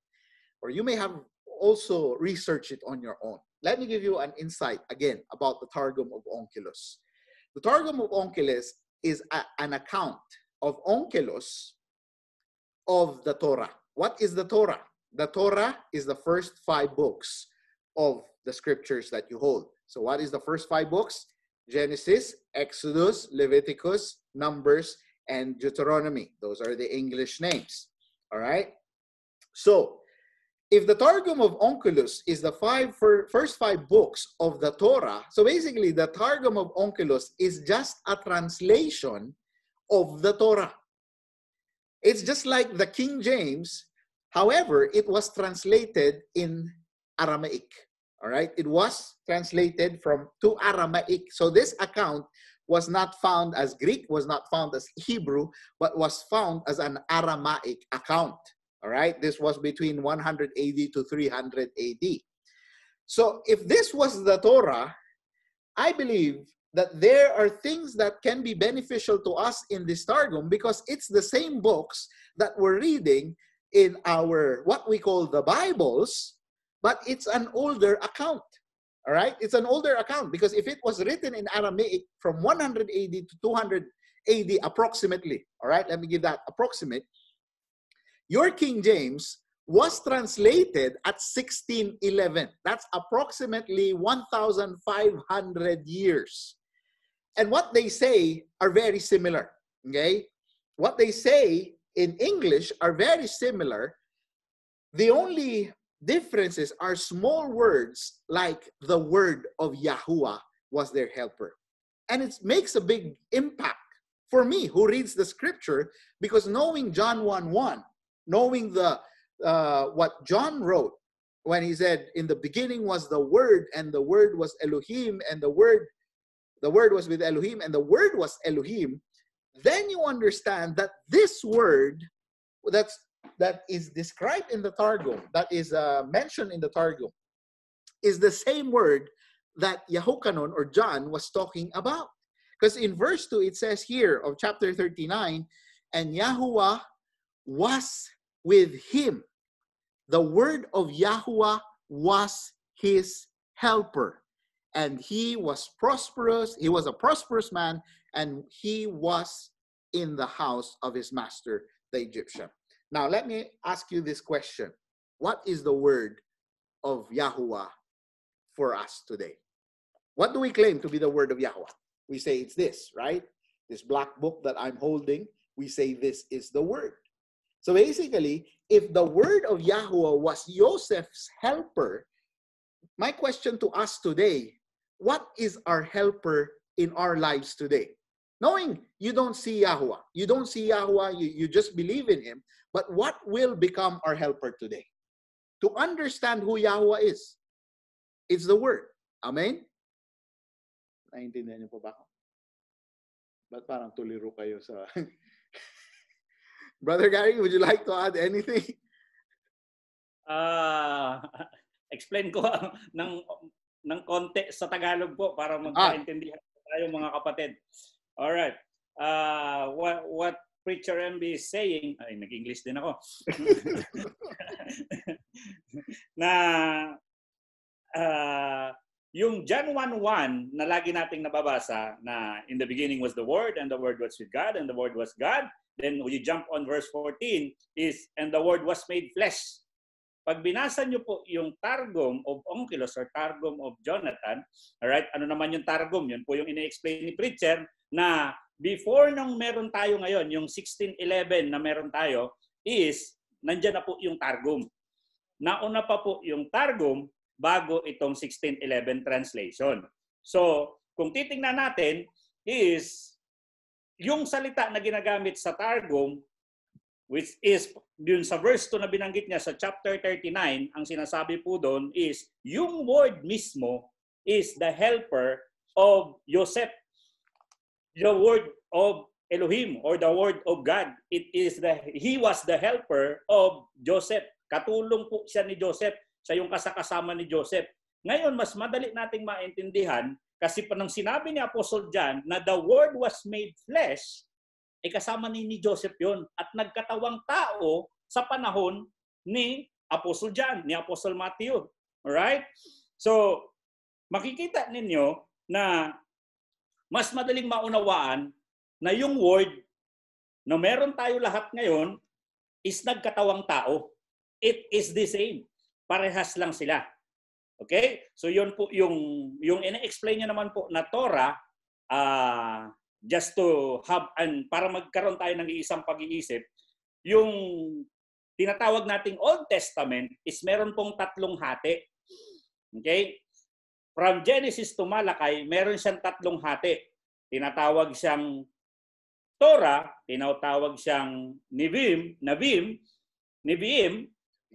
Or you may have also researched it on your own. Let me give you an insight again about the Targum of Onkelos. The Targum of Onkelos is a, an account of Onkelos of the Torah. What is the Torah? The Torah is the first five books of the scriptures that you hold. So, what is the first five books? Genesis, Exodus, Leviticus, Numbers, and Deuteronomy. Those are the English names. All right. So, if the Targum of Onkelos is the five first five books of the Torah, so basically the Targum of Onkelos is just a translation of the Torah. It's just like the King James, however, it was translated in Aramaic. All right, it was translated from to Aramaic. So this account was not found as Greek, was not found as Hebrew, but was found as an Aramaic account. All right, this was between 100 AD to 300 AD. So if this was the Torah, I believe that there are things that can be beneficial to us in this Targum because it's the same books that we're reading in our what we call the Bibles, but it's an older account. All right, it's an older account because if it was written in Aramaic from 100 AD to 200 AD approximately, all right, let me give that approximate your King James was translated at 1611. That's approximately 1,500 years. And what they say are very similar. Okay? What they say in English are very similar. The only differences are small words like the word of Yahuwah was their helper. And it makes a big impact for me who reads the scripture because knowing John 1 1, knowing the uh, what John wrote when he said, "In the beginning was the Word, and the Word was Elohim, and the Word, the Word was with Elohim, and the Word was Elohim," then you understand that this word that's that is described in the Targum, that is uh, mentioned in the Targum, is the same word that Yahukanon or John was talking about. Because in verse 2, it says here of chapter 39, and Yahuwah was with him. The word of Yahuwah was his helper. And he was prosperous. He was a prosperous man, and he was in the house of his master, the Egyptian. Now, let me ask you this question What is the word of Yahuwah for us today? What do we claim to be the word of Yahweh? We say it's this, right? This black book that I'm holding, we say this is the word. So basically, if the word of Yahweh was Joseph's helper, my question to us today what is our helper in our lives today? Knowing you don't see Yahweh, you don't see Yahweh, you, you just believe in Him, but what will become our helper today? To understand who Yahweh is, it's the Word. Amen? Niyo po ba ako? Kayo sa... Brother Gary, would you like to add anything? Uh, explain ko ng ng konti sa Tagalog po para magkaintindihan ah. tayo mga kapatid. All right. Uh, what what Preacher MB is saying, ay nag-English din ako. na uh, yung John 1.1 na lagi nating nababasa na in the beginning was the Word and the Word was with God and the Word was God. Then you jump on verse 14 is and the Word was made flesh pag binasa nyo po yung Targum of Onkelos or Targum of Jonathan, alright, ano naman yung Targum? Yun po yung ine-explain ni Preacher na before nung meron tayo ngayon, yung 1611 na meron tayo, is nandyan na po yung Targum. Nauna pa po yung Targum bago itong 1611 translation. So, kung titingnan natin is yung salita na ginagamit sa Targum which is dun sa verse 2 na binanggit niya sa chapter 39, ang sinasabi po doon is yung word mismo is the helper of Joseph. The word of Elohim or the word of God. It is the he was the helper of Joseph. Katulong po siya ni Joseph. Siya yung kasakasama ni Joseph. Ngayon, mas madali nating maintindihan kasi pa nang sinabi ni Apostle John na the word was made flesh, eh kasama ni, ni Joseph yon at nagkatawang tao sa panahon ni Apostle John, ni Apostle Matthew. Alright? So, makikita ninyo na mas madaling maunawaan na yung word na meron tayo lahat ngayon is nagkatawang tao. It is the same. Parehas lang sila. Okay? So yun po yung yung ina-explain niya naman po na Torah uh, just to have and para magkaroon tayo ng isang pag-iisip, yung tinatawag nating Old Testament is meron pong tatlong hati. Okay? From Genesis to Malakay, meron siyang tatlong hati. Tinatawag siyang Torah, tinatawag siyang Nivim, Navim, Nibim,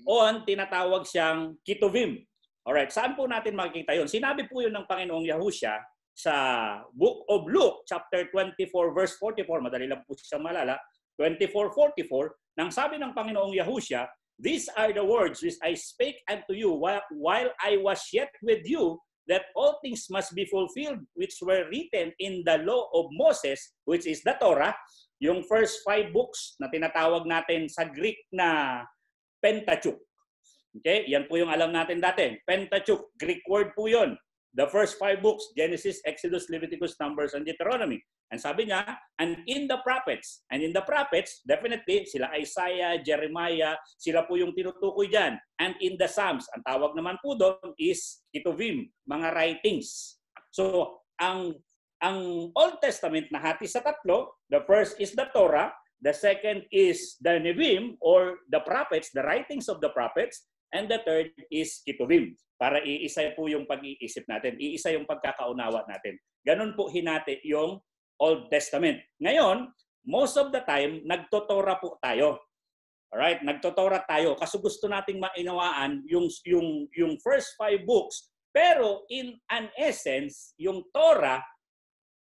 o ang tinatawag siyang Kituvim. Alright, saan po natin makikita yon? Sinabi po yun ng Panginoong Yahusha sa Book of Luke, chapter 24, verse 44, madali lang po siya malala, 24:44 nang sabi ng Panginoong Yahusha, These are the words which I spake unto you while, I was yet with you, that all things must be fulfilled which were written in the law of Moses, which is the Torah, yung first five books na tinatawag natin sa Greek na Pentateuch. Okay? Yan po yung alam natin dati. Pentateuch, Greek word po yon the first five books, Genesis, Exodus, Leviticus, Numbers, and Deuteronomy. And sabi niya, and in the prophets, and in the prophets, definitely, sila Isaiah, Jeremiah, sila po yung tinutukoy dyan. And in the Psalms, ang tawag naman po doon is Kituvim, mga writings. So, ang ang Old Testament na hati sa tatlo, the first is the Torah, the second is the Nevi'im or the prophets, the writings of the prophets, and the third is Kituvim para iisa po yung pag-iisip natin, iisa yung pagkakaunawa natin. Ganun po hinati yung Old Testament. Ngayon, most of the time, nagtotora po tayo. Alright? Nagtotora tayo kasi gusto nating mainawaan yung, yung, yung first five books. Pero in an essence, yung Torah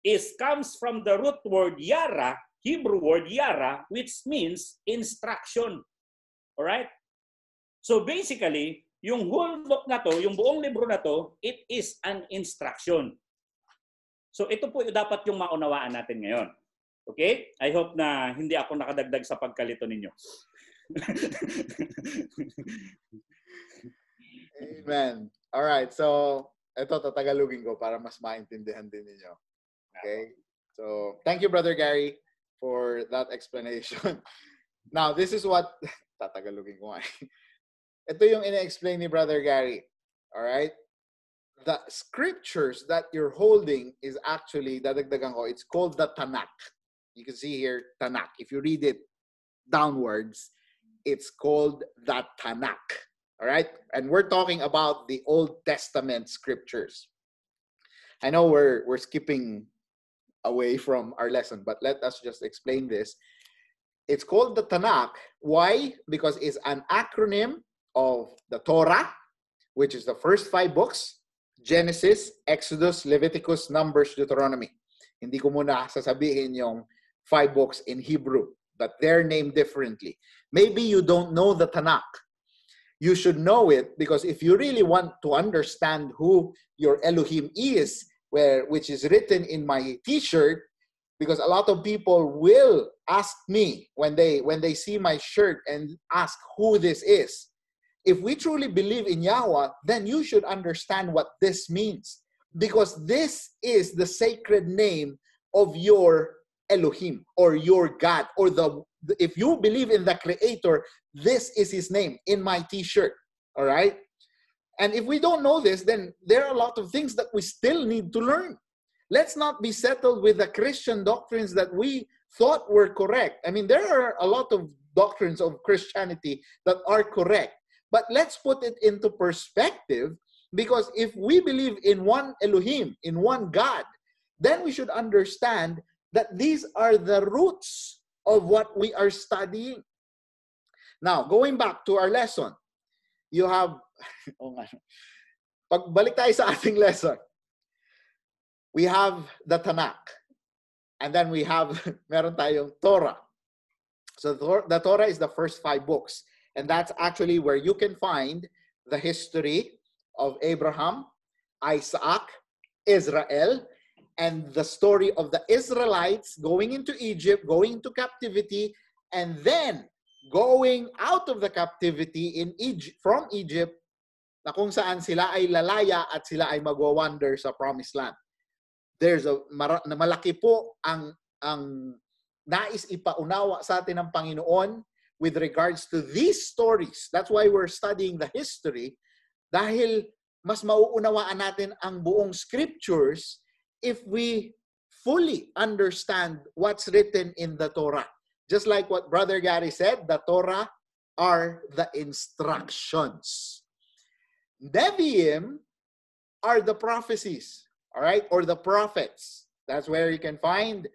is comes from the root word yara, Hebrew word yara, which means instruction. Alright? So basically, yung whole book na to, yung buong libro na to, it is an instruction. So ito po yung dapat yung maunawaan natin ngayon. Okay? I hope na hindi ako nakadagdag sa pagkalito ninyo. Amen. All right. So ito tatagalogin ko para mas maintindihan din ninyo. Okay? So, thank you Brother Gary for that explanation. Now, this is what tatagalogin ko. Ito yung ina-explain ni Brother Gary. All right? The scriptures that you're holding is actually dadagdagan ko. It's called the Tanakh. You can see here Tanakh. If you read it downwards, it's called the Tanakh. All right? And we're talking about the Old Testament scriptures. I know we're we're skipping away from our lesson, but let us just explain this. It's called the Tanakh. Why? Because it's an acronym of the Torah, which is the first five books Genesis, Exodus, Leviticus, Numbers, Deuteronomy. Hindi ko muna sasabihin yung five books in Hebrew, but they're named differently. Maybe you don't know the Tanakh. You should know it because if you really want to understand who your Elohim is, where which is written in my t-shirt, because a lot of people will ask me when they when they see my shirt and ask who this is. If we truly believe in Yahweh, then you should understand what this means. Because this is the sacred name of your Elohim or your God or the if you believe in the creator this is his name in my t-shirt all right? And if we don't know this then there are a lot of things that we still need to learn. Let's not be settled with the christian doctrines that we thought were correct. I mean there are a lot of doctrines of christianity that are correct but let's put it into perspective because if we believe in one elohim in one god then we should understand that these are the roots of what we are studying. Now, going back to our lesson, you have, oh nga, pagbalik tayo sa ating lesson, we have the Tanakh, and then we have, meron tayong Torah. So the Torah is the first five books, and that's actually where you can find the history of Abraham, Isaac, Israel, and the story of the Israelites going into Egypt, going into captivity, and then going out of the captivity in Egypt, from Egypt, na kung saan sila ay lalaya at sila ay magwa-wander sa promised land. There's a mara, na malaki po ang ang nais ipaunawa sa atin ng Panginoon with regards to these stories. That's why we're studying the history dahil mas mauunawaan natin ang buong scriptures if we fully understand what's written in the Torah. Just like what Brother Gary said, the Torah are the instructions. Nevi'im are the prophecies, all right, or the prophets. That's where you can find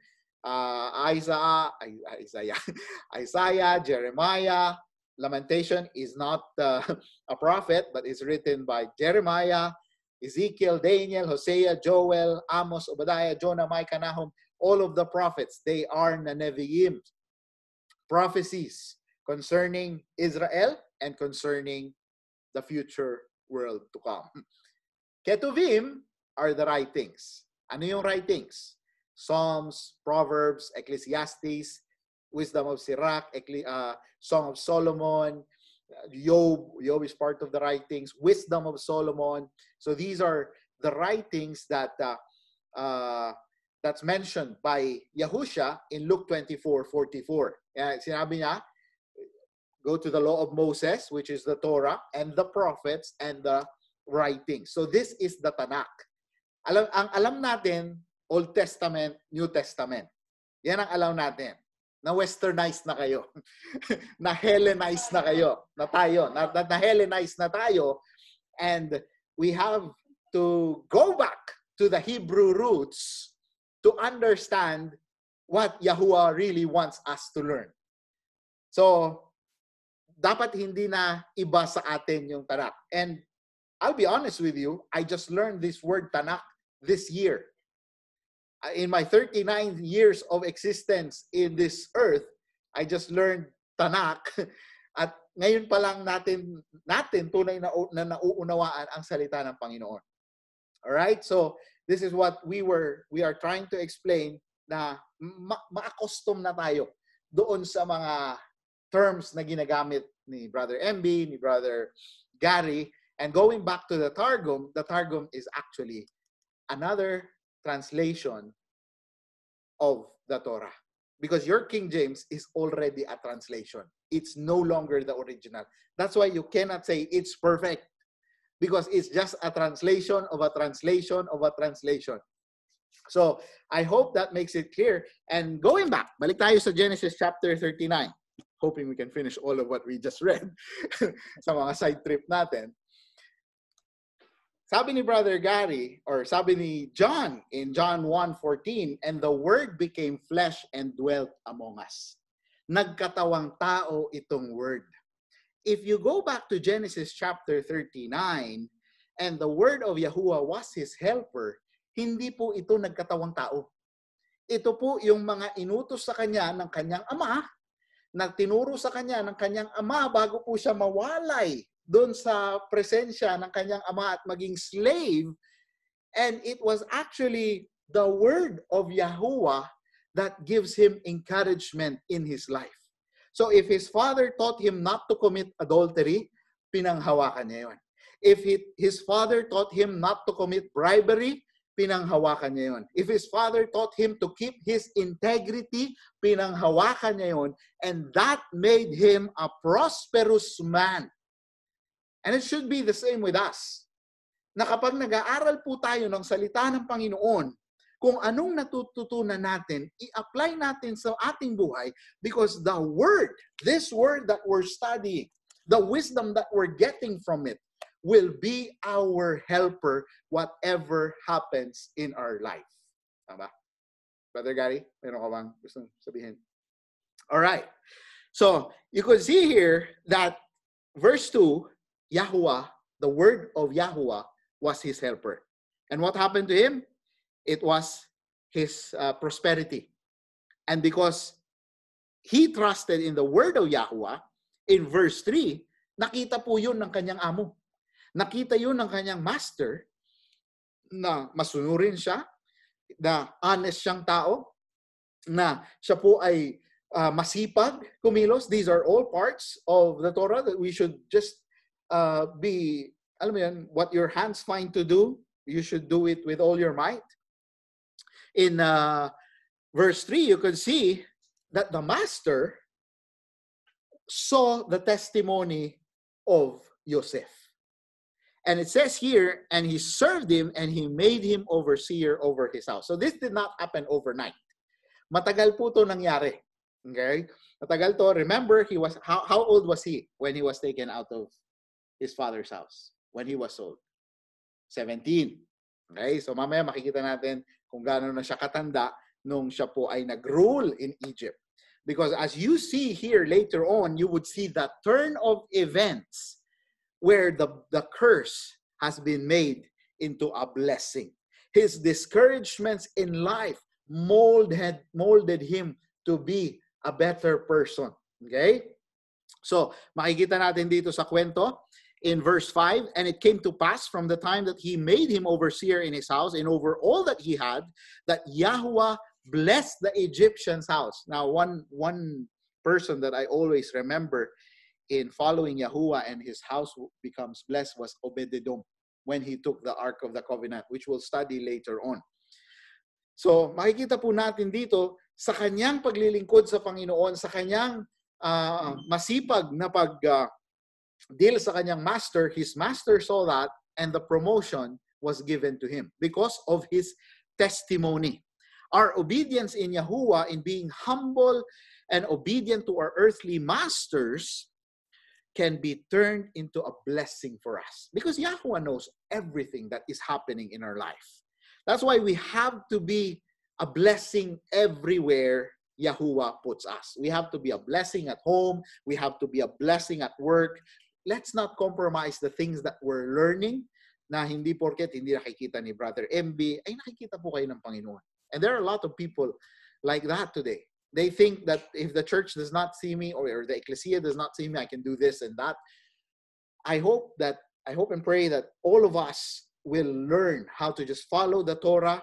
uh, Isaiah, Isaiah, Isaiah, Jeremiah. Lamentation is not uh, a prophet, but it's written by Jeremiah, Ezekiel, Daniel, Hosea, Joel, Amos, Obadiah, Jonah, Micah, Nahum, all of the prophets, they are Nevi'im. Prophecies concerning Israel and concerning the future world to come. Ketuvim are the writings. Ano yung writings? Psalms, Proverbs, Ecclesiastes, Wisdom of Sirach, uh, Song of Solomon, Job, Job is part of the writings, Wisdom of Solomon. So these are the writings that uh, uh, that's mentioned by Yahusha in Luke 24, 44. Uh, sinabi niya, go to the law of Moses, which is the Torah, and the prophets, and the writings. So this is the Tanakh. Alam, ang alam natin, Old Testament, New Testament. Yan ang alam natin na westernized na kayo. na Hellenized na kayo. Na tayo. Na, na, na Hellenized na tayo. And we have to go back to the Hebrew roots to understand what Yahuwah really wants us to learn. So, dapat hindi na iba sa atin yung Tanakh. And I'll be honest with you, I just learned this word Tanakh this year. In my 39 years of existence in this earth, I just learned Tanakh. At ngayon pa lang natin, natin tunay na, na nauunawaan ang salita ng Panginoon. All right? So, this is what we were, we are trying to explain na ma- ma-accustom na tayo doon sa mga terms na ginagamit ni Brother MB, ni Brother Gary, And going back to the Targum, the Targum is actually another translation of the Torah. Because your King James is already a translation. It's no longer the original. That's why you cannot say it's perfect. Because it's just a translation of a translation of a translation. So, I hope that makes it clear. And going back, balik tayo sa Genesis chapter 39. Hoping we can finish all of what we just read sa mga side trip natin. Sabi ni Brother Gary, or sabi ni John in John 1.14, And the Word became flesh and dwelt among us. Nagkatawang tao itong Word. If you go back to Genesis chapter 39, and the Word of Yahuwah was His helper, hindi po ito nagkatawang tao. Ito po yung mga inutos sa kanya ng kanyang ama, nagtinuro sa kanya ng kanyang ama bago po siya mawalay doon sa presensya ng kanyang ama at maging slave. And it was actually the word of Yahuwah that gives him encouragement in his life. So if his father taught him not to commit adultery, pinanghawakan niya yun. If he, his father taught him not to commit bribery, pinanghawakan niya yun. If his father taught him to keep his integrity, pinanghawakan niya yun. And that made him a prosperous man. And it should be the same with us. Na kapag nag-aaral po tayo ng salita ng Panginoon, kung anong natututunan natin, i-apply natin sa ating buhay because the word, this word that we're studying, the wisdom that we're getting from it, will be our helper whatever happens in our life. Tama? Brother Gary, meron ka bang gusto sabihin? All right. So, you could see here that verse 2, Yahuwah, the word of Yahuwah, was his helper. And what happened to him? It was his uh, prosperity. And because he trusted in the word of Yahuwah, in verse 3, nakita po yun ng kanyang amo. Nakita yun ng kanyang master na masunurin siya, na honest siyang tao, na siya po ay uh, masipag kumilos. These are all parts of the Torah that we should just uh, be, alam what your hands find to do, you should do it with all your might. In uh, verse 3, you can see that the master saw the testimony of Joseph. And it says here, and he served him and he made him overseer over his house. So this did not happen overnight. Matagal po to nangyari. Okay? Matagal to. Remember, he was how, how old was he when he was taken out of his father's house? When he was sold? 17. Okay? So mamaya makikita natin kung gaano na siya katanda nung siya po ay nag-rule in Egypt. Because as you see here later on, you would see the turn of events where the, the curse has been made into a blessing. His discouragements in life molded, molded him to be a better person. Okay? So, makikita natin dito sa kwento in verse 5, And it came to pass from the time that he made him overseer in his house and over all that he had, that Yahweh blessed the Egyptian's house. Now, one, one person that I always remember in following yahweh and his house becomes blessed was Obededom when he took the Ark of the Covenant, which we'll study later on. So, makikita po natin dito sa kanyang paglilingkod sa Panginoon, sa kanyang uh, masipag na pag uh, deal sa kanyang master, his master saw that and the promotion was given to him because of his testimony. Our obedience in Yahuwah in being humble and obedient to our earthly masters can be turned into a blessing for us because Yahweh knows everything that is happening in our life. That's why we have to be a blessing everywhere Yahuwah puts us. We have to be a blessing at home, we have to be a blessing at work. Let's not compromise the things that we're learning na hindi porket hindi nakikita ni Brother MB, ay nakikita po kayo ng Panginoon. And there are a lot of people like that today they think that if the church does not see me or, the ecclesia does not see me, I can do this and that. I hope that I hope and pray that all of us will learn how to just follow the Torah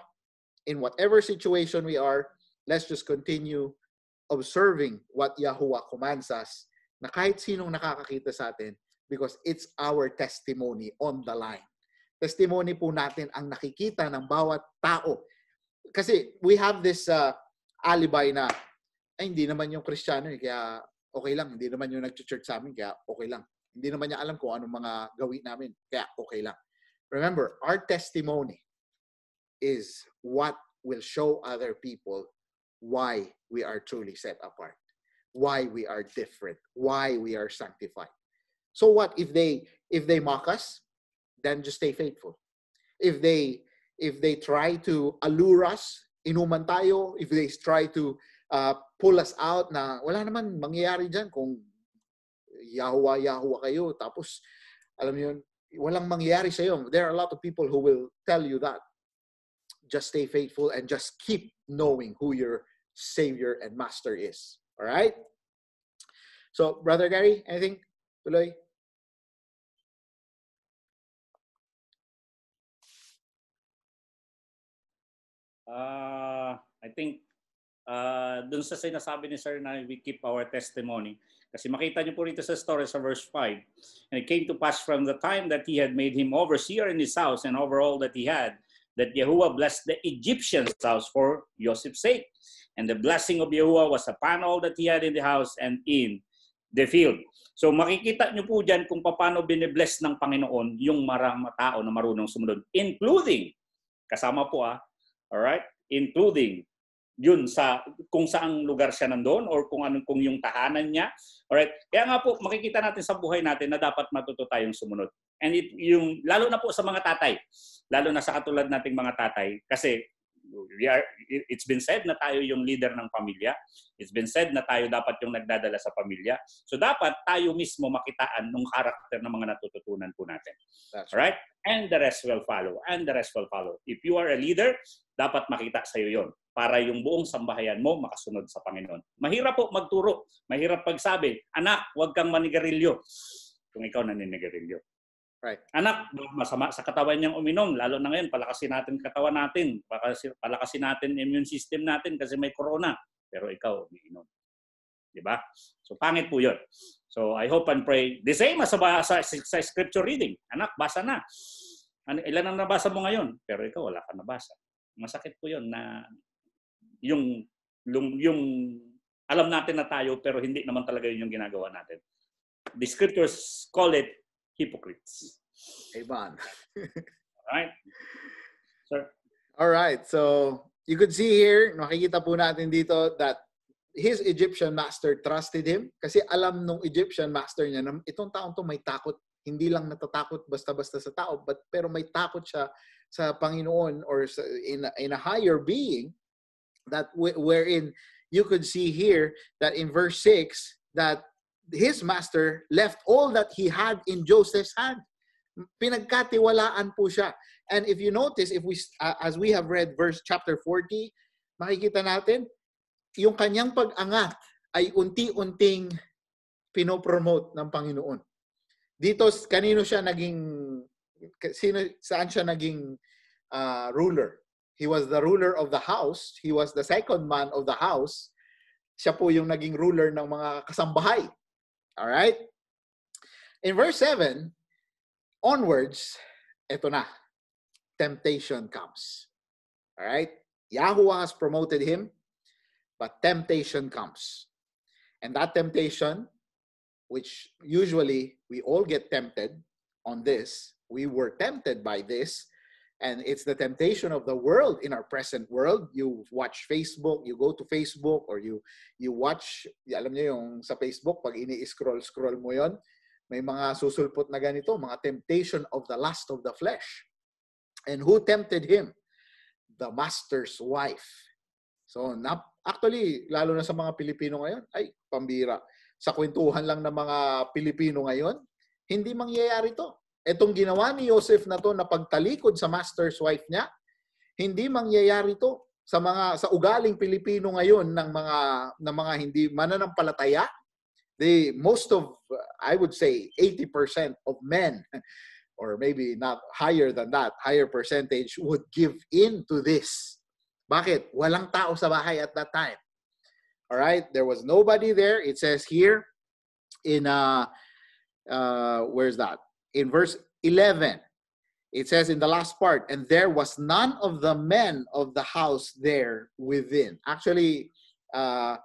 in whatever situation we are. Let's just continue observing what Yahuwah commands us na kahit sinong nakakakita sa atin, because it's our testimony on the line. Testimony po natin ang nakikita ng bawat tao. Kasi we have this uh, alibi na ay hindi naman yung Kristiyano eh, kaya okay lang. Hindi naman yung nag-church sa amin, kaya okay lang. Hindi naman niya alam kung anong mga gawin namin, kaya okay lang. Remember, our testimony is what will show other people why we are truly set apart, why we are different, why we are sanctified. So what if they if they mock us, then just stay faithful. If they if they try to allure us, inuman tayo, if they try to uh, pull us out na wala naman mangyayari diyan kung yahuwa yahuwa kayo tapos alam niyo walang mangyayari sa iyo. There are a lot of people who will tell you that. Just stay faithful and just keep knowing who your Savior and Master is. All right? So, Brother Gary, anything? Tuloy? Uh, I think uh, dun sa sinasabi ni Sir na we keep our testimony. Kasi makita niyo po rito sa story sa verse 5. And it came to pass from the time that he had made him overseer in his house and over all that he had, that Yahuwah blessed the Egyptian's house for Joseph's sake. And the blessing of Yahuwah was upon all that he had in the house and in the field. So makikita niyo po dyan kung paano binibless ng Panginoon yung marang tao na marunong sumunod. Including, kasama po ah, alright, including yun sa kung saang lugar siya nandoon or kung anong kung yung tahanan niya. Alright? Kaya nga po makikita natin sa buhay natin na dapat matuto tayong sumunod. And it, yung lalo na po sa mga tatay, lalo na sa katulad nating mga tatay kasi we are it's been said na tayo yung leader ng pamilya. It's been said na tayo dapat yung nagdadala sa pamilya. So dapat tayo mismo makitaan ng karakter ng mga natututunan po natin. That's right. And the rest will follow. And the rest will follow. If you are a leader, dapat makita sa iyo 'yon para yung buong sambahayan mo makasunod sa Panginoon. Mahirap po magturo. Mahirap pagsabi, anak, huwag kang manigarilyo. Kung ikaw naninigarilyo. Right. Anak, masama sa katawan niyang uminom. Lalo na ngayon, palakasin natin katawan natin. Palakasin, natin immune system natin kasi may corona. Pero ikaw, umiinom. Di ba? So, pangit po yun. So, I hope and pray. The same as sa, sa, sa scripture reading. Anak, basa na. Ano, ilan ang nabasa mo ngayon? Pero ikaw, wala ka nabasa. Masakit po yun na yung, yung, yung alam natin na tayo pero hindi naman talaga yun yung ginagawa natin. The scriptures call it hypocrites. Amen. Right? Sir? All right. So, you could see here, makikita po natin dito that his Egyptian master trusted him kasi alam nung Egyptian master niya na itong taong to may takot. Hindi lang natatakot basta-basta sa tao, but pero may takot siya sa Panginoon or sa, in, a, in a higher being that wherein you could see here that in verse 6 that his master left all that he had in Joseph's hand. Pinagkatiwalaan po siya. And if you notice, if we uh, as we have read verse chapter 40, makikita natin yung kanyang pag-angat ay unti-unting pinopromote ng Panginoon. Dito kanino siya naging sino saan siya naging uh, ruler? He was the ruler of the house. He was the second man of the house. Siya po yung naging ruler ng mga kasambahay. All right? In verse 7, onwards, ito na. Temptation comes. All right? Yahweh has promoted him, but temptation comes. And that temptation, which usually we all get tempted on this, we were tempted by this, and it's the temptation of the world in our present world. You watch facebook you go to facebook or you you watch alam niyo yung sa facebook pag ini-scroll scroll mo yon may mga susulpot na ganito mga temptation of the lust of the flesh. And who tempted him? The master's wife. So na, actually lalo na sa mga Pilipino ngayon ay pambira. Sa kwentuhan lang ng mga Pilipino ngayon hindi mangyayari to Etong ginawa ni Joseph na to na pagtalikod sa master's wife niya, hindi mangyayari to sa mga sa ugaling Pilipino ngayon ng mga ng mga hindi mananampalataya. They most of I would say 80% of men or maybe not higher than that, higher percentage would give in to this. Bakit? Walang tao sa bahay at that time. All right? There was nobody there. It says here in uh uh, where's that? In verse 11, it says in the last part, and there was none of the men of the house there within. Actually, uh,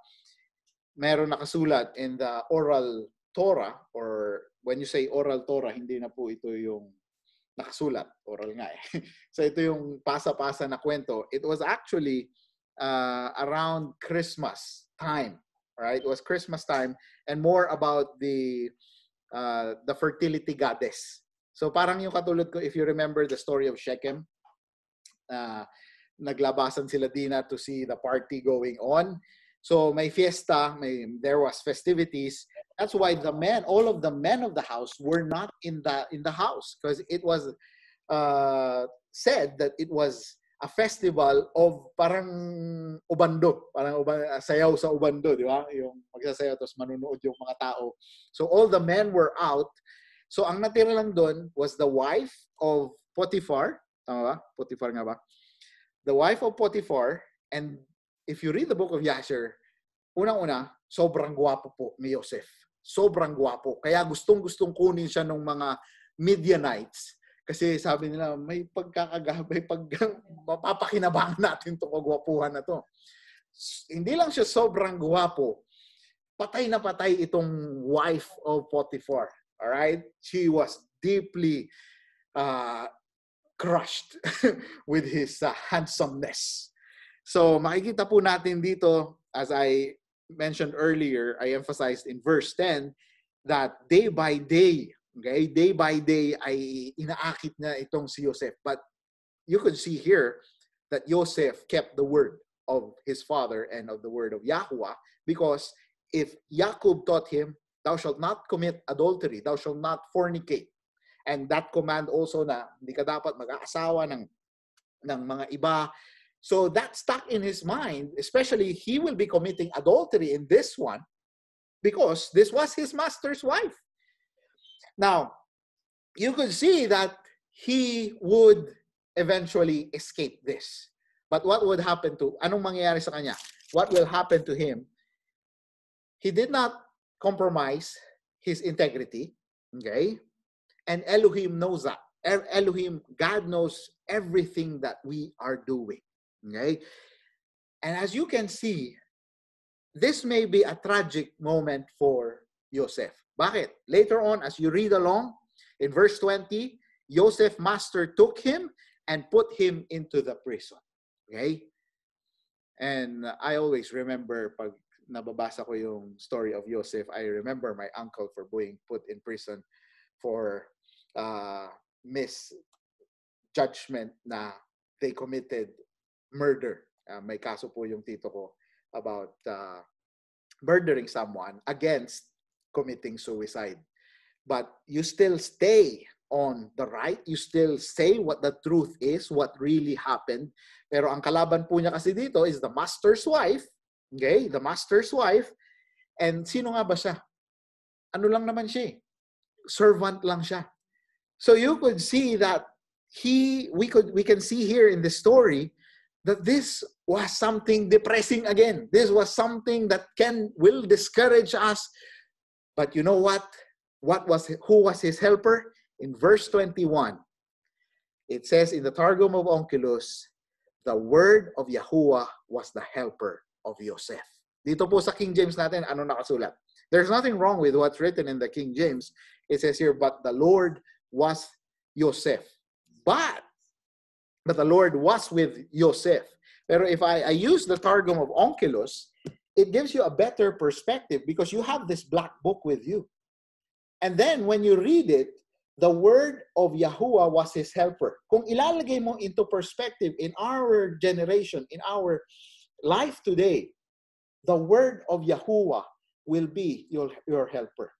meron nakasulat in the oral Torah, or when you say oral Torah, hindi na po ito yung nakasulat. Oral nga eh. so ito yung pasa-pasa na kwento. It was actually uh, around Christmas time, right? It was Christmas time and more about the uh, the fertility goddess. So parang yung katulad ko, if you remember the story of Shechem, uh, naglabasan sila Dina to see the party going on. So may fiesta, may, there was festivities. That's why the men, all of the men of the house were not in the in the house because it was uh, said that it was a festival of parang ubando, parang uban, sayaw sa ubando, di ba? Yung magsasayaw tapos manunood yung mga tao. So all the men were out So ang natira lang doon was the wife of Potiphar. Tama ba? Potiphar nga ba? The wife of Potiphar. And if you read the book of Yasher, unang-una, sobrang gwapo po ni Joseph. Sobrang gwapo. Kaya gustong-gustong kunin siya ng mga Midianites. Kasi sabi nila, may pagkakagabay, pag mapapakinabangan natin itong kagwapuhan na to. Hindi lang siya sobrang gwapo, patay na patay itong wife of Potiphar. All right? She was deeply uh, crushed with his uh, handsomeness. So makikita po natin dito, as I mentioned earlier, I emphasized in verse 10, that day by day, okay, day by day ay inaakit na itong si Joseph. But you could see here that Joseph kept the word of his father and of the word of Yahweh because if Jacob taught him Thou shalt not commit adultery. Thou shalt not fornicate. And that command also na hindi ka dapat mag-aasawa ng, ng mga iba. So that stuck in his mind, especially he will be committing adultery in this one because this was his master's wife. Now, you could see that he would eventually escape this. But what would happen to, anong mangyayari sa kanya? What will happen to him? He did not compromise his integrity. Okay? And Elohim knows that. Er, Elohim, God knows everything that we are doing. Okay? And as you can see, this may be a tragic moment for Joseph. Bakit? Later on, as you read along, in verse 20, Joseph master took him and put him into the prison. Okay? And I always remember pag nababasa ko yung story of Joseph, I remember my uncle for being put in prison for uh, misjudgment na they committed murder. Uh, may kaso po yung tito ko about uh, murdering someone against committing suicide. But you still stay on the right. You still say what the truth is, what really happened. Pero ang kalaban po niya kasi dito is the master's wife Okay? The master's wife. And sino nga ba siya? Ano lang naman siya eh. Servant lang siya. So you could see that he, we could, we can see here in the story that this was something depressing again. This was something that can, will discourage us. But you know what? What was, who was his helper? In verse 21, it says in the Targum of Onkelos, the word of Yahuwah was the helper of Joseph. Dito po sa King James natin, ano nakasulat? There's nothing wrong with what's written in the King James. It says here, but the Lord was Joseph. But, but the Lord was with Joseph. Pero if I, I use the Targum of Onkelos, it gives you a better perspective because you have this black book with you. And then when you read it, the word of Yahuwah was his helper. Kung ilalagay mo into perspective in our generation, in our life today, the word of Yahuwah will be your, your helper.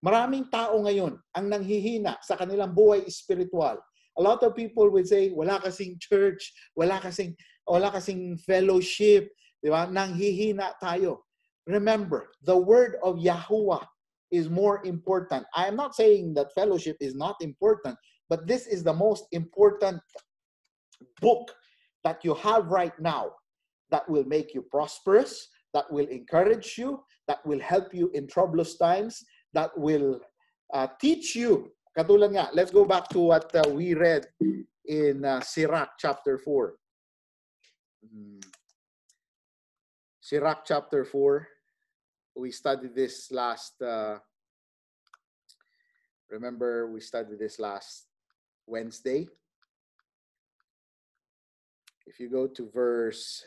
Maraming tao ngayon ang nanghihina sa kanilang buhay espiritual. A lot of people will say, wala kasing church, wala kasing, wala kasing fellowship, di ba? Nanghihina tayo. Remember, the word of Yahuwah is more important. I am not saying that fellowship is not important, but this is the most important book that you have right now that will make you prosperous, that will encourage you, that will help you in troublous times, that will uh, teach you. Katulad nga, let's go back to what uh, we read in uh, Sirach chapter 4. Mm. Sirach chapter 4. We studied this last, uh, remember we studied this last Wednesday. If you go to verse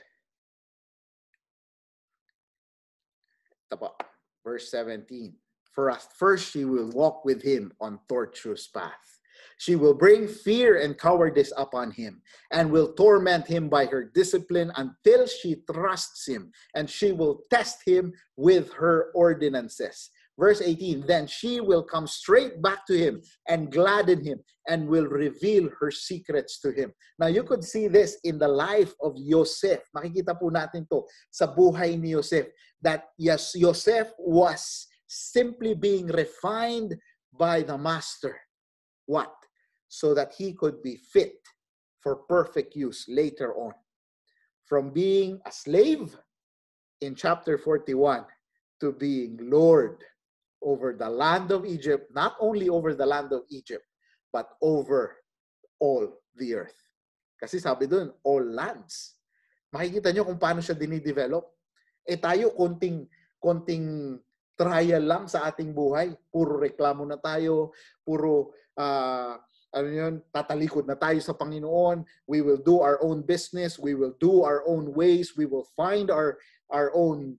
verse 17. For us, first she will walk with him on tortuous path. She will bring fear and cowardice upon him and will torment him by her discipline until she trusts him, and she will test him with her ordinances. Verse 18 Then she will come straight back to him and gladden him and will reveal her secrets to him. Now, you could see this in the life of Joseph. Makikita po natin to sa buhay ni Joseph. That yes, Joseph was simply being refined by the master. What? So that he could be fit for perfect use later on. From being a slave in chapter 41 to being Lord over the land of Egypt, not only over the land of Egypt, but over all the earth. Kasi sabi doon, all lands. Makikita nyo kung paano siya dinidevelop. Eh tayo, konting, konting trial lang sa ating buhay. Puro reklamo na tayo, puro, uh, ano yun, tatalikod na tayo sa Panginoon. We will do our own business. We will do our own ways. We will find our, our own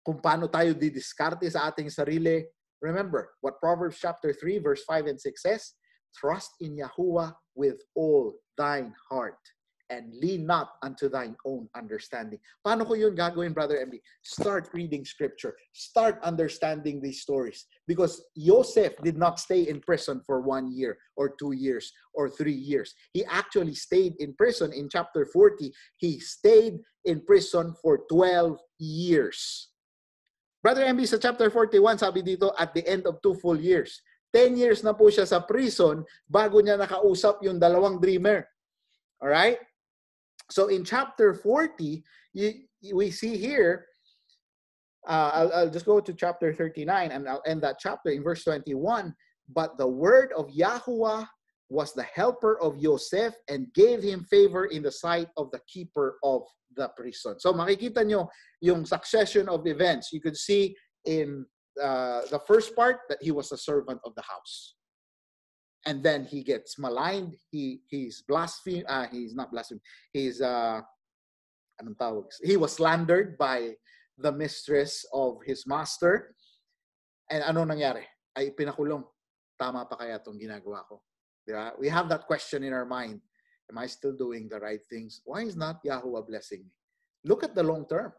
kung paano tayo didiskarte sa ating sarili. Remember what Proverbs chapter 3 verse 5 and 6 says, Trust in Yahuwah with all thine heart and lean not unto thine own understanding. Paano ko yun gagawin, Brother MB? Start reading scripture. Start understanding these stories. Because Joseph did not stay in prison for one year or two years or three years. He actually stayed in prison in chapter 40. He stayed in prison for 12 years. Brother MB, sa chapter 41, sabi dito, at the end of two full years. 10 years na po siya sa prison bago niya nakausap yung dalawang dreamer. Alright? So in chapter 40, you, we see here, uh, I'll, I'll just go to chapter 39 and I'll end that chapter in verse 21. But the word of Yahuwah was the helper of Joseph and gave him favor in the sight of the keeper of the prison. So makikita nyo yung succession of events. You could see in uh, the first part that he was a servant of the house. And then he gets maligned. He he's blasphemed. Uh, he's not blasphemed. He's uh? He was slandered by the mistress of his master. And ano nangyari? Ay pinakulong. Tama pa kaya itong ginagawa ko? Yeah, we have that question in our mind. Am I still doing the right things? Why is not Yahuwah blessing me? Look at the long term.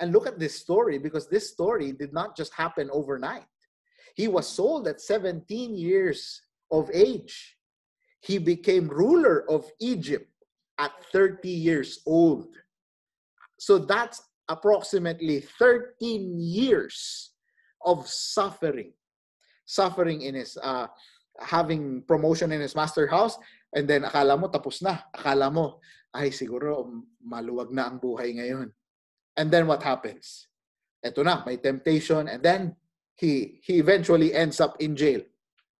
And look at this story because this story did not just happen overnight. He was sold at 17 years of age. He became ruler of Egypt at 30 years old. So that's approximately 13 years of suffering. Suffering in his uh, having promotion in his master house and then akala mo tapos na. Akala mo, ay siguro maluwag na ang buhay ngayon. And then what happens? Ito na, may temptation and then he he eventually ends up in jail.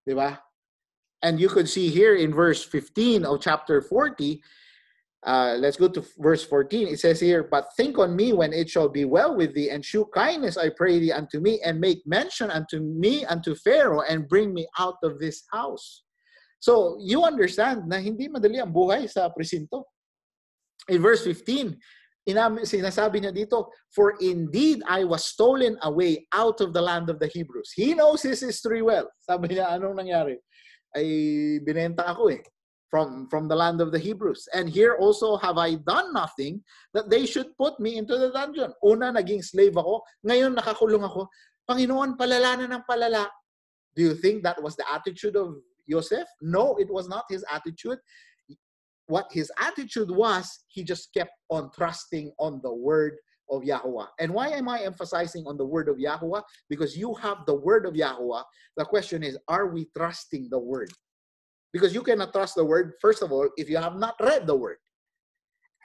Di ba? And you could see here in verse 15 of chapter 40, uh, let's go to verse 14. It says here, But think on me when it shall be well with thee, and shew kindness, I pray thee, unto me, and make mention unto me, unto Pharaoh, and bring me out of this house. So, you understand na hindi madali ang buhay sa presinto. In verse 15, inam, sinasabi niya dito, For indeed I was stolen away out of the land of the Hebrews. He knows his history well. Sabi niya, anong nangyari? Ay, binenta ako eh from, from the land of the Hebrews. And here also have I done nothing that they should put me into the dungeon. Una, naging slave ako. Ngayon, nakakulong ako. Panginoon, palala na ng palala. Do you think that was the attitude of Joseph? No, it was not his attitude. What his attitude was, he just kept on trusting on the word of Yahweh. And why am I emphasizing on the word of Yahweh? Because you have the word of Yahweh. The question is, are we trusting the word? because you cannot trust the word first of all if you have not read the word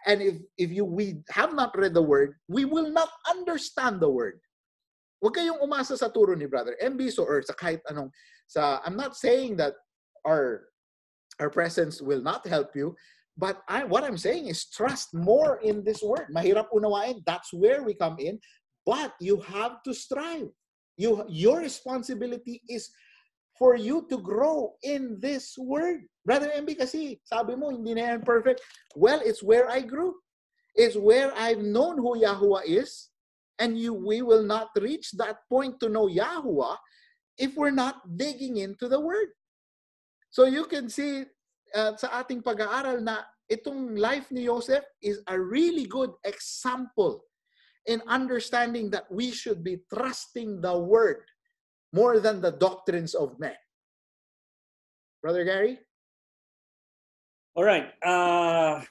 and if if you we have not read the word we will not understand the word Huwag kayong umasa sa turo ni Brother MB so or sa kahit anong sa I'm not saying that our our presence will not help you, but I what I'm saying is trust more in this word. Mahirap unawain, that's where we come in, but you have to strive. You your responsibility is for you to grow in this word. Brother MB kasi, sabi mo, hindi na yan perfect. Well, it's where I grew. It's where I've known who Yahuwah is. And you, we will not reach that point to know Yahuwah if we're not digging into the word. So you can see uh, sa ating pag-aaral na itong life ni Joseph is a really good example in understanding that we should be trusting the word more than the doctrines of men. Brother Gary? All right. Uh,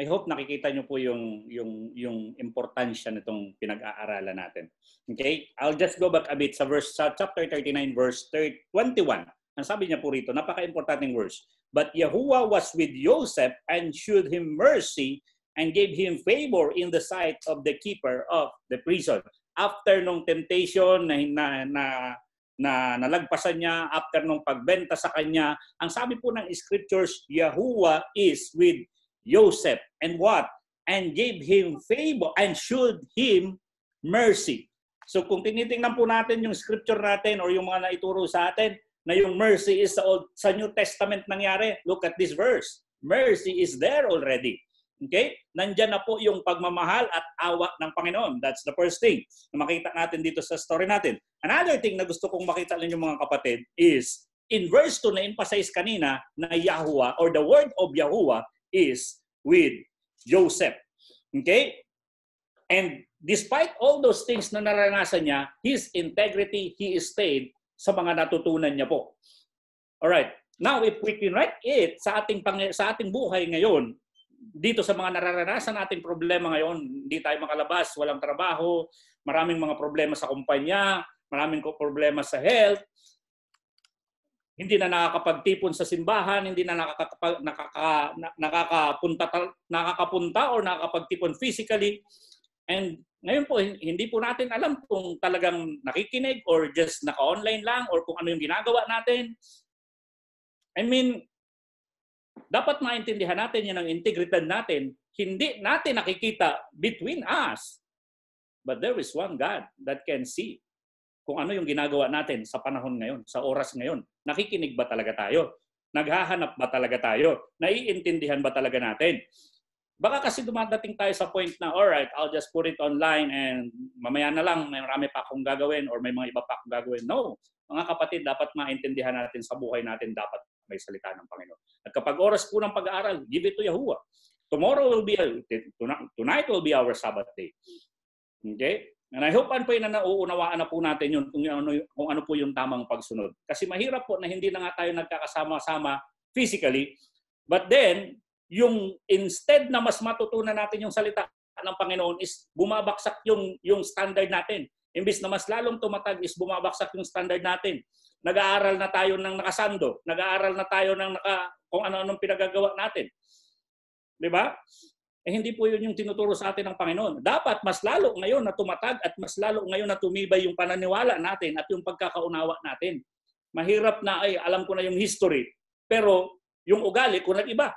I hope nakikita niyo po yung yung yung importansya nitong pinag-aaralan natin. Okay? I'll just go back a bit sa verse sa chapter 39 verse 30, 21. Ang sabi niya po rito, napaka-importanting verse. But Yahuwah was with Joseph and showed him mercy and gave him favor in the sight of the keeper of the prison after nung temptation na, na, na, na nalagpasan niya, after nung pagbenta sa kanya, ang sabi po ng scriptures, Yahuwah is with Joseph. And what? And gave him favor and showed him mercy. So kung tinitingnan po natin yung scripture natin or yung mga naituro sa atin, na yung mercy is sa, Old, sa New Testament nangyari, look at this verse. Mercy is there already. Okay? Nandyan na po yung pagmamahal at awa ng Panginoon. That's the first thing na makita natin dito sa story natin. Another thing na gusto kong makita ninyo mga kapatid is in verse 2 na emphasize kanina na Yahuwah or the word of Yahuwah is with Joseph. Okay? And despite all those things na naranasan niya, his integrity, he stayed sa mga natutunan niya po. All right. Now, if we can write it sa ating pang, sa ating buhay ngayon, dito sa mga nararanasan nating problema ngayon, hindi tayo makalabas, walang trabaho, maraming mga problema sa kumpanya, maraming problema sa health, hindi na nakakapagtipon sa simbahan, hindi na nakakapag, nakaka, nakakapunta, nakakapunta or nakakapagtipon physically. And ngayon po, hindi po natin alam kung talagang nakikinig or just naka-online lang or kung ano yung ginagawa natin. I mean, dapat maintindihan natin yan ang integridad natin. Hindi natin nakikita between us. But there is one God that can see kung ano yung ginagawa natin sa panahon ngayon, sa oras ngayon. Nakikinig ba talaga tayo? Naghahanap ba talaga tayo? Naiintindihan ba talaga natin? Baka kasi dumadating tayo sa point na, alright, I'll just put it online and mamaya na lang, may marami pa akong gagawin or may mga iba pa akong gagawin. No. Mga kapatid, dapat maintindihan natin sa buhay natin, dapat may salita ng Panginoon. At kapag oras po ng pag-aaral, give it to Yahuwah. Tomorrow will be, a, tonight will be our Sabbath day. Okay? And I hope ano po na nauunawaan na po natin yun kung ano, kung ano po yung tamang pagsunod. Kasi mahirap po na hindi na nga tayo nagkakasama-sama physically, but then, yung instead na mas matutunan natin yung salita ng Panginoon is bumabaksak yung, yung standard natin. Imbis na mas lalong tumatag is bumabaksak yung standard natin. Nag-aaral na tayo ng nakasando. Nag-aaral na tayo ng naka, kung ano-anong pinagagawa natin. Di ba? Eh hindi po yun yung tinuturo sa atin ng Panginoon. Dapat mas lalo ngayon na tumatag at mas lalo ngayon na tumibay yung pananiwala natin at yung pagkakaunawa natin. Mahirap na ay alam ko na yung history, pero yung ugali ko nag-iba.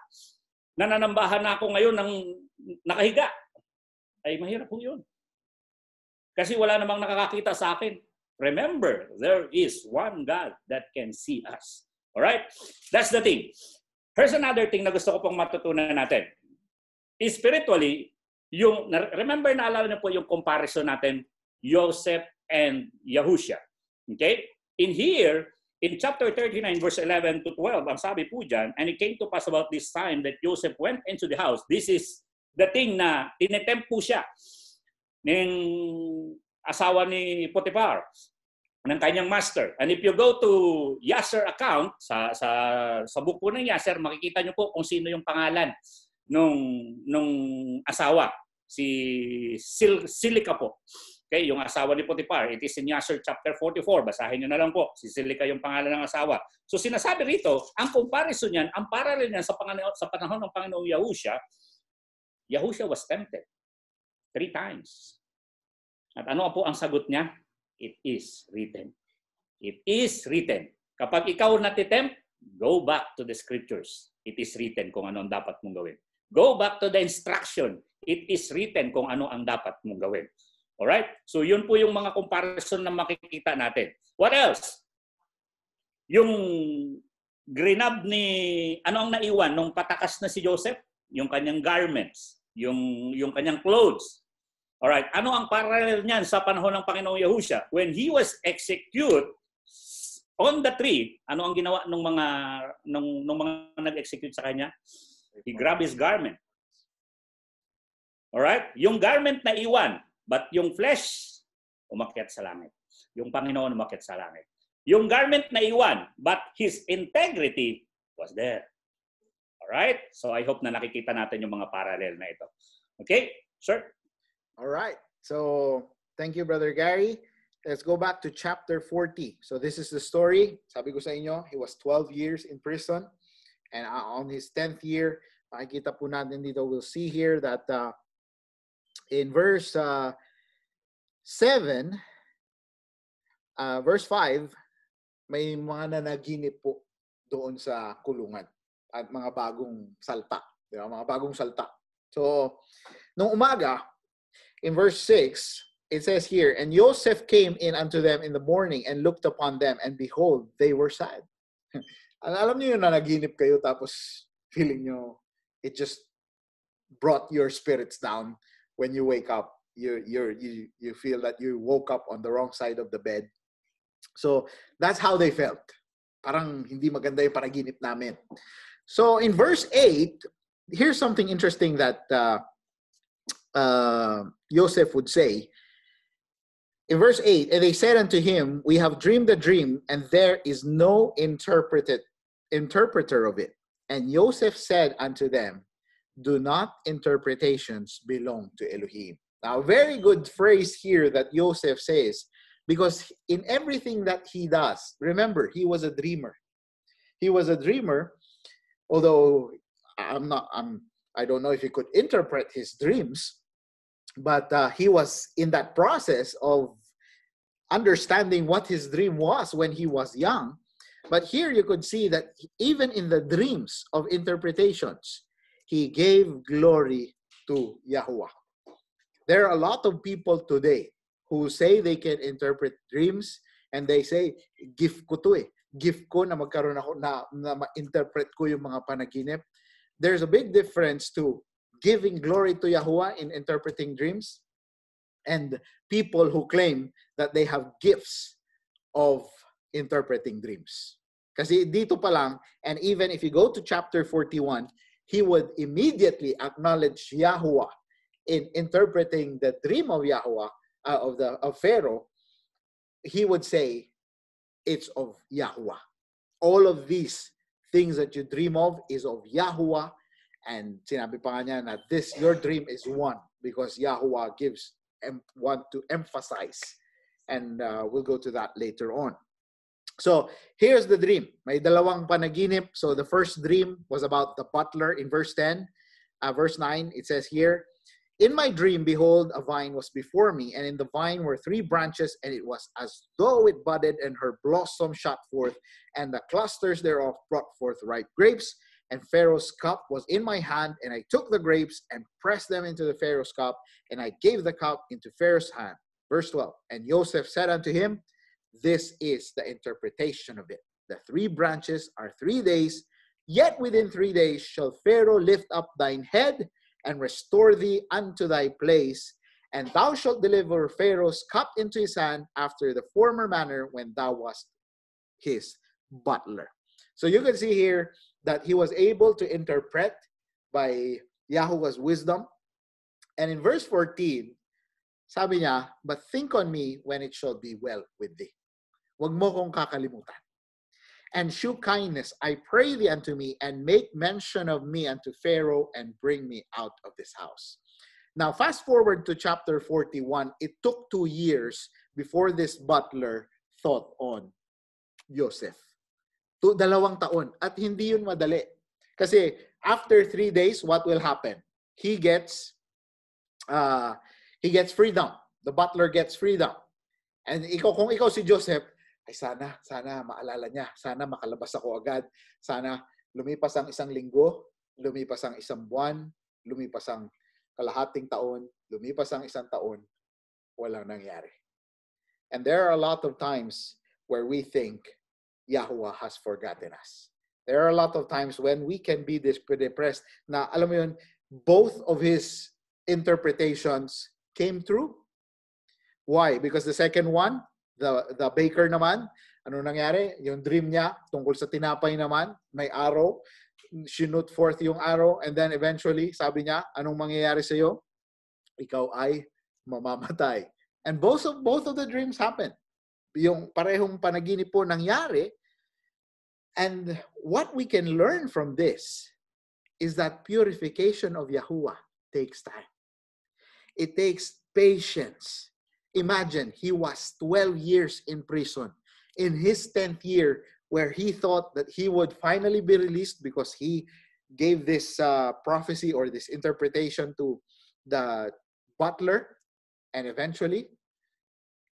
Nananambahan na ako ngayon ng nakahiga. Ay mahirap po yun. Kasi wala namang nakakakita sa akin. Remember, there is one God that can see us. All right? That's the thing. Here's another thing na gusto ko pong matutunan natin. Spiritually, yung, remember na alala niyo po yung comparison natin, Joseph and Yahusha. Okay? In here, in chapter 39, verse 11 to 12, ang sabi po dyan, and it came to pass about this time that Joseph went into the house. This is the thing na tinetempt po siya ng asawa ni Potiphar ng kanyang master. And if you go to Yasser account, sa, sa, sa book po ng Yasser, makikita niyo po kung sino yung pangalan nung, nung asawa. Si Sil, Silica po. Okay, yung asawa ni Potiphar. It is in Yasser chapter 44. Basahin niyo na lang po. Si Silica yung pangalan ng asawa. So sinasabi rito, ang comparison niyan, ang parallel niyan sa, Panginoon, sa panahon ng Panginoong Yahusha, Yahusha was tempted three times. At ano po ang sagot niya? It is written. It is written. Kapag ikaw natitempt, go back to the scriptures. It is written kung ano ang dapat mong gawin. Go back to the instruction. It is written kung ano ang dapat mong gawin. Alright? So yun po yung mga comparison na makikita natin. What else? Yung grinab ni, ano ang naiwan nung patakas na si Joseph? Yung kanyang garments, yung, yung kanyang clothes. Alright, ano ang parallel niyan sa panahon ng Panginoong Yahusha? When he was executed on the tree, ano ang ginawa ng mga nung, nung mga nag-execute sa kanya? He grabbed his garment. Alright? Yung garment na iwan, but yung flesh, umakyat sa langit. Yung Panginoon umakyat sa langit. Yung garment na iwan, but his integrity was there. Alright? So I hope na nakikita natin yung mga parallel na ito. Okay? Sir? All right. So thank you, Brother Gary. Let's go back to chapter 40. So this is the story. Sabi ko sa inyo, he was 12 years in prison. And uh, on his 10th year, makikita po natin dito, we'll see here that uh, in verse uh, 7, uh, verse 5, may mga nanaginip po doon sa kulungan at mga bagong salta. Di ba? Mga bagong salta. So, nung umaga, in verse 6, it says here, And Joseph came in unto them in the morning and looked upon them, and behold, they were sad. Alam niyo yun na naginip kayo tapos feeling nyo, it just brought your spirits down when you wake up. You, you you, you feel that you woke up on the wrong side of the bed. So, that's how they felt. Parang hindi maganda yung panaginip namin. So, in verse 8, here's something interesting that uh, uh, Joseph would say. In verse 8, and they said unto him, We have dreamed a dream, and there is no interpreted interpreter of it. And Joseph said unto them, Do not interpretations belong to Elohim. Now, very good phrase here that Joseph says, because in everything that he does, remember, he was a dreamer. He was a dreamer, although I'm not, I'm, I don't know if he could interpret his dreams, but uh, he was in that process of understanding what his dream was when he was young. But here you could see that even in the dreams of interpretations, he gave glory to Yahweh. There are a lot of people today who say they can interpret dreams and they say, gift ko to eh. Gift ko na magkaroon ako, na, na ma-interpret ko yung mga panaginip. There's a big difference to giving glory to Yahuwah in interpreting dreams and people who claim that they have gifts of interpreting dreams. Kasi dito pa lang, and even if you go to chapter 41, he would immediately acknowledge Yahuwah in interpreting the dream of Yahuwah, uh, of the of Pharaoh. He would say, it's of Yahuwah. All of these things that you dream of is of Yahuwah. And sinabi pa niya na this, your dream is one because Yahuwah gives want to emphasize. And uh, we'll go to that later on. So here's the dream. May dalawang panaginip. So the first dream was about the butler in verse 10. Uh, verse 9, it says here, In my dream, behold, a vine was before me, and in the vine were three branches, and it was as though it budded, and her blossom shot forth, and the clusters thereof brought forth ripe grapes. And Pharaoh's cup was in my hand, and I took the grapes and pressed them into the Pharaoh's cup, and I gave the cup into Pharaoh's hand. Verse 12 And Joseph said unto him, This is the interpretation of it. The three branches are three days, yet within three days shall Pharaoh lift up thine head and restore thee unto thy place, and thou shalt deliver Pharaoh's cup into his hand after the former manner when thou wast his butler. So you can see here that he was able to interpret by Yahweh's wisdom. And in verse 14, sabi niya, But think on me when it shall be well with thee. Huwag mo kong kakalimutan. And shew kindness, I pray thee unto me, and make mention of me unto Pharaoh, and bring me out of this house. Now, fast forward to chapter 41. It took two years before this butler thought on Joseph. To, dalawang taon. At hindi yun madali. Kasi after three days, what will happen? He gets, uh, he gets freedom. The butler gets freedom. And ikaw, kung ikaw si Joseph, ay sana, sana maalala niya, sana makalabas ako agad, sana lumipas ang isang linggo, lumipas ang isang buwan, lumipas ang kalahating taon, lumipas ang isang taon, walang nangyari. And there are a lot of times where we think Yahweh has forgotten us. There are a lot of times when we can be depressed na alam mo yun, both of his interpretations came true. Why? Because the second one, the, the baker naman, ano nangyari? Yung dream niya tungkol sa tinapay naman, may arrow, sinut forth yung arrow, and then eventually, sabi niya, anong mangyayari sa iyo? Ikaw ay mamamatay. And both of, both of the dreams happened. Yung parehong panaginip po nangyari, and what we can learn from this is that purification of Yahuwah takes time. It takes patience. Imagine he was 12 years in prison. In his 10th year, where he thought that he would finally be released because he gave this uh, prophecy or this interpretation to the butler, and eventually,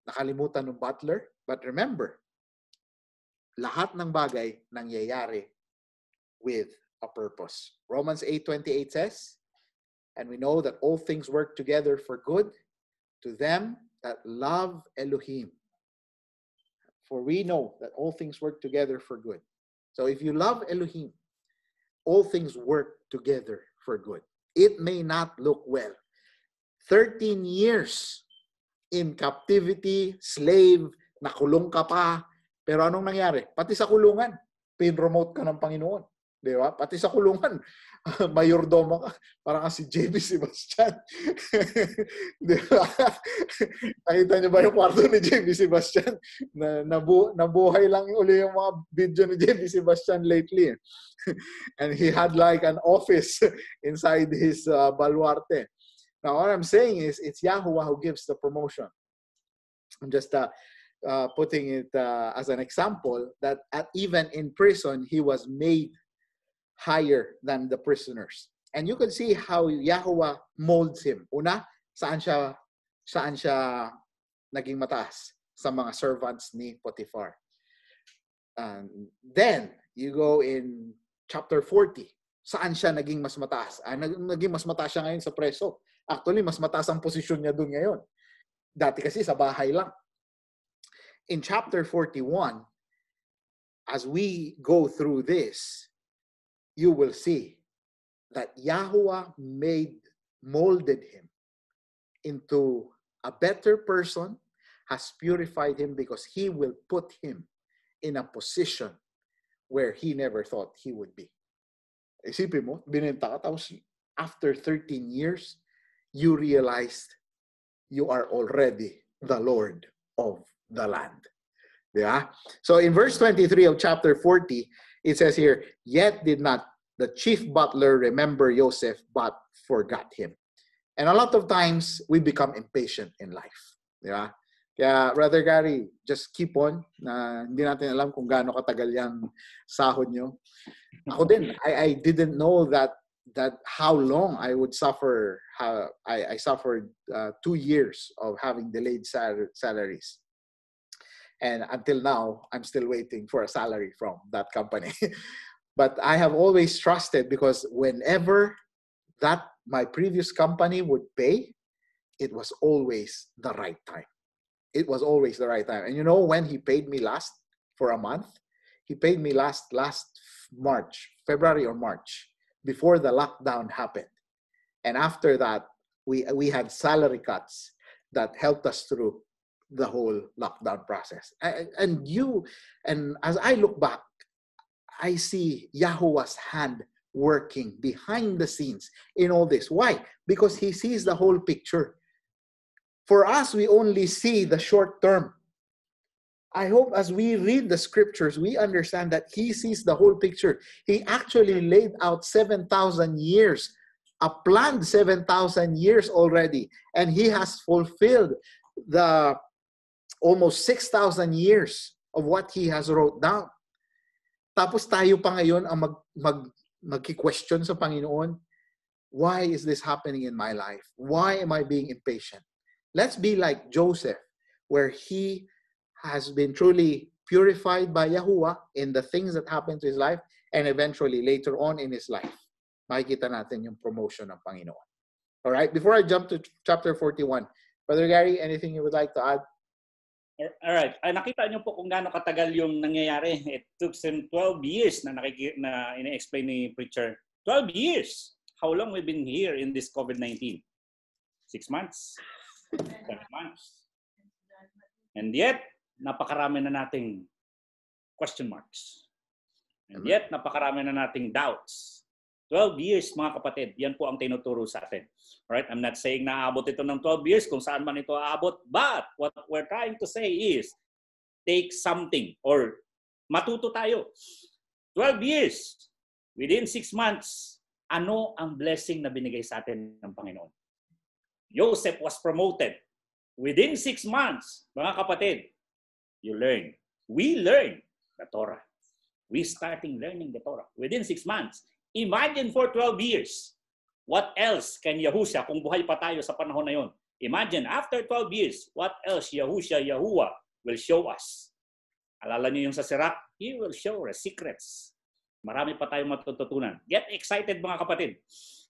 nakalimutan ng butler. But remember, lahat ng bagay nangyayari with a purpose. Romans 8:28 says, and we know that all things work together for good to them that love Elohim. For we know that all things work together for good. So if you love Elohim, all things work together for good. It may not look well. 13 years in captivity, slave, nakulong ka pa, pero anong nangyari? Pati sa kulungan, pin-remote ka ng Panginoon. Di ba? Pati sa kulungan, mayordomo ka. Parang si Jaybee Sebastian. Di ba? Nakita niyo ba yung kwarto ni Jaybee Sebastian? Na, nabu, nabuhay lang uli yung mga video ni Jaybee Sebastian lately. And he had like an office inside his uh, baluarte. Now, what I'm saying is, it's Yahuwah who gives the promotion. I'm just uh, uh, putting it uh, as an example that at, even in prison, he was made higher than the prisoners. And you can see how Yahweh molds him. Una, saan siya, saan siya naging mataas? Sa mga servants ni Potiphar. And then, you go in chapter 40. Saan siya naging mas mataas? Ah, naging mas mataas siya ngayon sa preso. Actually, mas mataas ang posisyon niya doon ngayon. Dati kasi sa bahay lang in chapter 41, as we go through this, you will see that Yahweh made, molded him into a better person, has purified him because he will put him in a position where he never thought he would be. Isipin mo, binenta ka, tapos after 13 years, you realized you are already the Lord of the land. Yeah. So in verse 23 of chapter 40, it says here, Yet did not the chief butler remember Joseph, but forgot him. And a lot of times we become impatient in life. Yeah. Kaya, Brother Gary, just keep on. Na hindi natin alam kung gaano katagal yung sahod nyo. Ako din, I, I didn't know that that how long I would suffer. How I, I suffered uh, two years of having delayed sal- salaries. And until now, I'm still waiting for a salary from that company. but I have always trusted because whenever that my previous company would pay, it was always the right time. It was always the right time. And you know when he paid me last for a month? He paid me last last March, February or March, before the lockdown happened. And after that, we we had salary cuts that helped us through the whole lockdown process. And you, and as I look back, I see Yahweh's hand working behind the scenes in all this. Why? Because he sees the whole picture. For us, we only see the short term. I hope as we read the scriptures, we understand that he sees the whole picture. He actually laid out 7,000 years, a planned 7,000 years already, and he has fulfilled the almost 6,000 years of what he has wrote down. Tapos tayo pa ngayon ang mag, mag, magki-question sa Panginoon, why is this happening in my life? Why am I being impatient? Let's be like Joseph. where he has been truly purified by Yahuwah in the things that happened to his life and eventually later on in his life, makikita natin yung promotion ng Panginoon. All right, before I jump to chapter 41, Brother Gary, anything you would like to add? All right. Ay, nakita niyo po kung gaano katagal yung nangyayari. It took some 12 years na nakiki na ina-explain ni preacher. 12 years. How long we've been here in this COVID-19? Six months? Seven months? And yet, napakarami na nating question marks. And yet, napakarami na nating doubts. 12 years, mga kapatid, yan po ang tinuturo sa atin. Right? I'm not saying na aabot ito ng 12 years kung saan man ito aabot, but what we're trying to say is, take something or matuto tayo. 12 years, within 6 months, ano ang blessing na binigay sa atin ng Panginoon? Joseph was promoted. Within 6 months, mga kapatid, you learn. We learn the Torah. We starting learning the Torah. Within 6 months, Imagine for 12 years, what else can Yahusha, kung buhay pa tayo sa panahon na yon, imagine after 12 years, what else Yahusha, Yahuwah will show us. Alala niyo yung sa Sirach, He will show us secrets. Marami pa tayong matututunan. Get excited mga kapatid.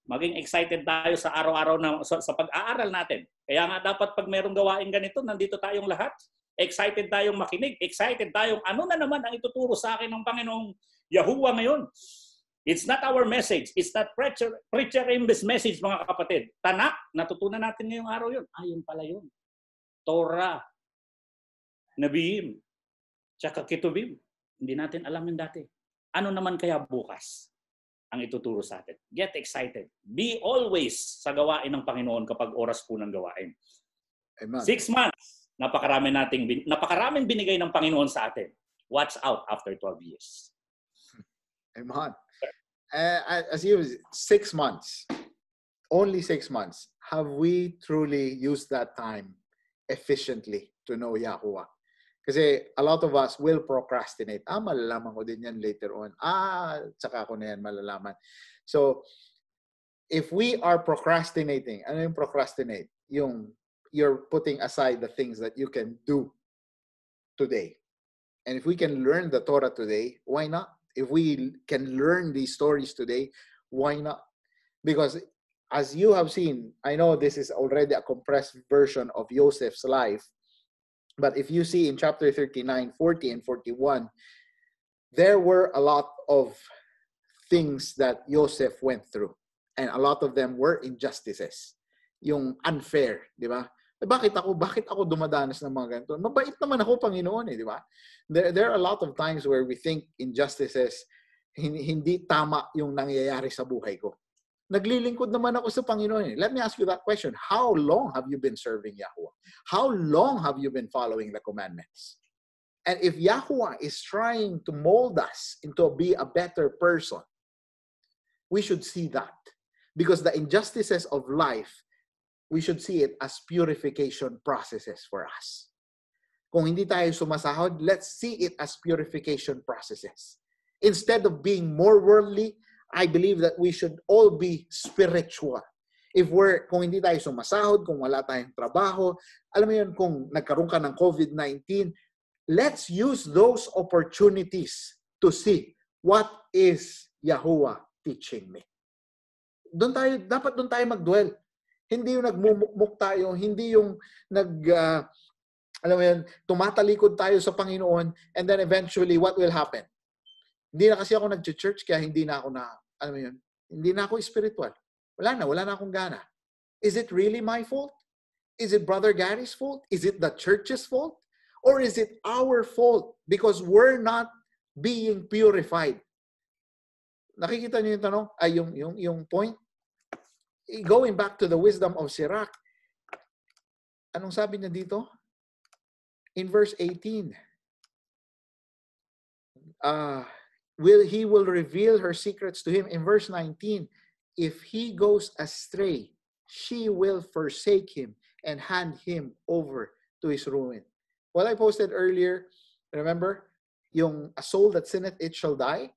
Maging excited tayo sa araw-araw na sa, sa pag-aaral natin. Kaya nga dapat pag merong gawain ganito, nandito tayong lahat. Excited tayong makinig. Excited tayong ano na naman ang ituturo sa akin ng Panginoong Yahuwah ngayon. It's not our message. It's not preacher, preacher Imbes message, mga kapatid. Tanak, natutunan natin ngayong araw yun. Ah, pala yun. Torah, Nabiim, tsaka Kitubim. Hindi natin alam yun dati. Ano naman kaya bukas ang ituturo sa atin? Get excited. Be always sa gawain ng Panginoon kapag oras po ng gawain. Amen. Six months, napakarami nating, napakaraming binigay ng Panginoon sa atin. Watch out after 12 years. Amen uh, as you six months, only six months, have we truly used that time efficiently to know Yahuwah? Kasi a lot of us will procrastinate. Ah, malalaman ko din yan later on. Ah, tsaka ko na yan malalaman. So, if we are procrastinating, ano yung procrastinate? Yung you're putting aside the things that you can do today. And if we can learn the Torah today, why not? If we can learn these stories today, why not? Because as you have seen, I know this is already a compressed version of Joseph's life, but if you see in chapter 39, 40, and 41, there were a lot of things that Joseph went through. And a lot of them were injustices. Yung unfair, di ba? Eh, bakit ako, bakit ako dumadanas ng mga ganito? Mabait naman ako, Panginoon, eh, di ba? There, there are a lot of times where we think injustices, hindi tama yung nangyayari sa buhay ko. Naglilingkod naman ako sa Panginoon. Eh. Let me ask you that question. How long have you been serving Yahweh? How long have you been following the commandments? And if Yahweh is trying to mold us into be a better person, we should see that. Because the injustices of life we should see it as purification processes for us. Kung hindi tayo sumasahod, let's see it as purification processes. Instead of being more worldly, I believe that we should all be spiritual. If we're, kung hindi tayo sumasahod, kung wala tayong trabaho, alam mo yun, kung nagkaroon ka ng COVID-19, let's use those opportunities to see what is Yahuwah teaching me. Doon tayo, dapat doon tayo magdwell. Hindi yung nagmumukmuk tayo, hindi yung nag, uh, alam mo yun, tumatalikod tayo sa Panginoon and then eventually what will happen? Hindi na kasi ako nag-church kaya hindi na ako na, alam mo yun, hindi na ako spiritual. Wala na, wala na akong gana. Is it really my fault? Is it Brother Gary's fault? Is it the church's fault? Or is it our fault because we're not being purified? Nakikita niyo yung tanong, ay yung, yung, yung point? Going back to the wisdom of Sirach, anong sabi niya dito? In verse 18, uh, will he will reveal her secrets to him. In verse 19, if he goes astray, she will forsake him and hand him over to his ruin. What I posted earlier, remember, yung a soul that sinneth, it shall die.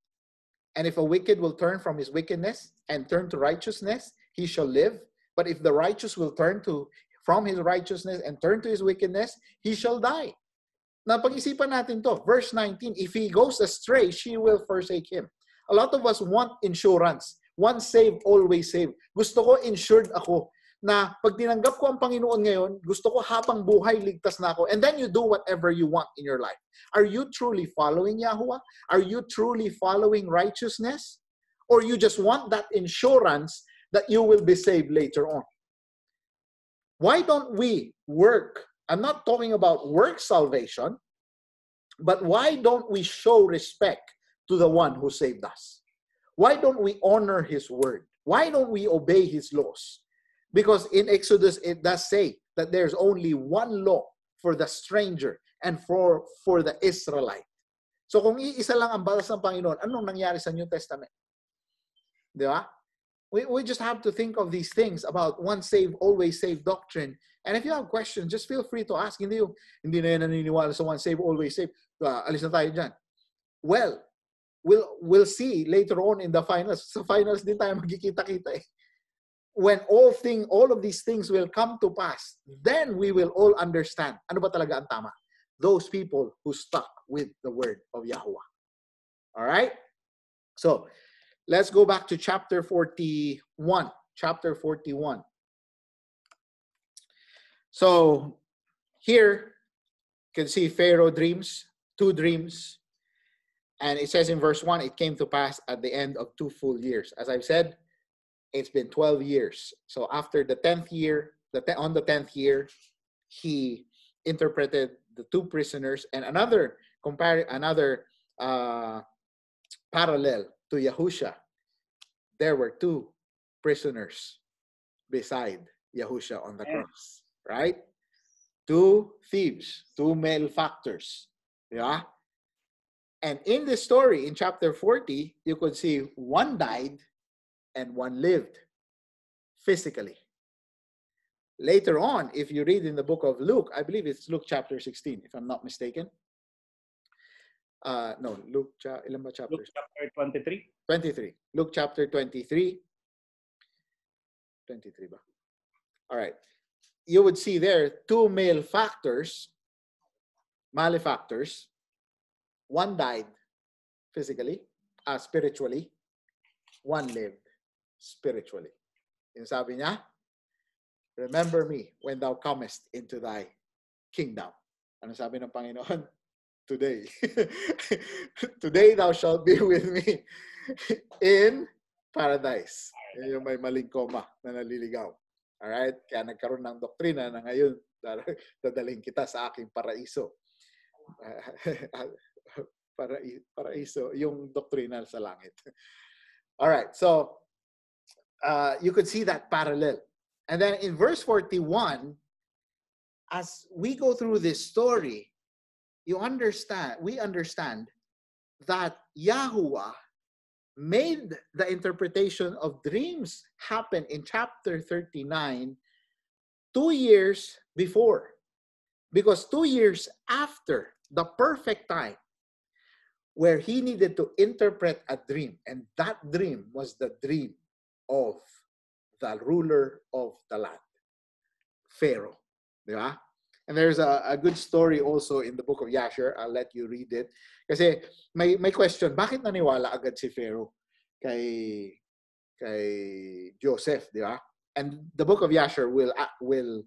And if a wicked will turn from his wickedness and turn to righteousness, he shall live. But if the righteous will turn to from his righteousness and turn to his wickedness, he shall die. Napag-isipan natin to. Verse 19, if he goes astray, she will forsake him. A lot of us want insurance. Once saved, always saved. Gusto ko insured ako na pag tinanggap ko ang Panginoon ngayon, gusto ko habang buhay ligtas na ako. And then you do whatever you want in your life. Are you truly following Yahuwah? Are you truly following righteousness? Or you just want that insurance that you will be saved later on? Why don't we work? I'm not talking about work salvation, but why don't we show respect to the one who saved us? Why don't we honor his word? Why don't we obey his laws? Because in Exodus, it does say that there's only one law for the stranger and for, for the Israelite. So kung iisa lang ang batas ng Panginoon, anong nangyari sa New Testament? Di ba? We, we just have to think of these things about once saved, always saved doctrine. And if you have questions, just feel free to ask. Hindi yung, hindi na yan naniniwala sa once saved, always saved. Uh, alis na tayo dyan. Well, we'll, we'll see later on in the finals. Sa finals din tayo magkikita-kita eh. When all thing, all of these things will come to pass, then we will all understand ano ba talaga ang tama. Those people who stuck with the word of Yahweh. All right? So, let's go back to chapter 41. Chapter 41. So, here, you can see Pharaoh dreams, two dreams. And it says in verse 1, it came to pass at the end of two full years. As I've said, it's been 12 years. So after the 10th year, the te- on the 10th year, he interpreted the two prisoners and another compare another uh, parallel to Yahusha. There were two prisoners beside Yahusha on the Yeah. cross, right? Two thieves, two malefactors. Yeah. And in this story, in chapter 40, you could see one died and one lived physically. Later on, if you read in the book of Luke, I believe it's Luke chapter 16, if I'm not mistaken. Uh, no, Luke, cha- ilan ba Luke chapters? chapter 23. 23. Luke chapter 23. 23 ba? All right. You would see there two malefactors, malefactors. One died physically, uh, spiritually. One lived spiritually. Yung sabi niya, Remember me when thou comest into thy kingdom. Ano sabi ng Panginoon? Today. Today thou shalt be with me in paradise. Yan yung may maling koma na naliligaw. Alright? Kaya nagkaroon ng doktrina na ngayon, dadaling kita sa aking paraiso. Parai- paraiso, yung doktrina sa langit. Alright, so uh, you could see that parallel. And then in verse 41, as we go through this story, you understand, we understand that Yahuwah made the interpretation of dreams happen in chapter 39 two years before. Because two years after the perfect time where he needed to interpret a dream, and that dream was the dream of the ruler of the land, Pharaoh. Ba? And there's a, a good story also in the book of Yasher. I'll let you read it. Kasi may, may question, bakit naniwala agad si Pharaoh kay, kay Joseph, di ba? And the book of Yasher will, uh, will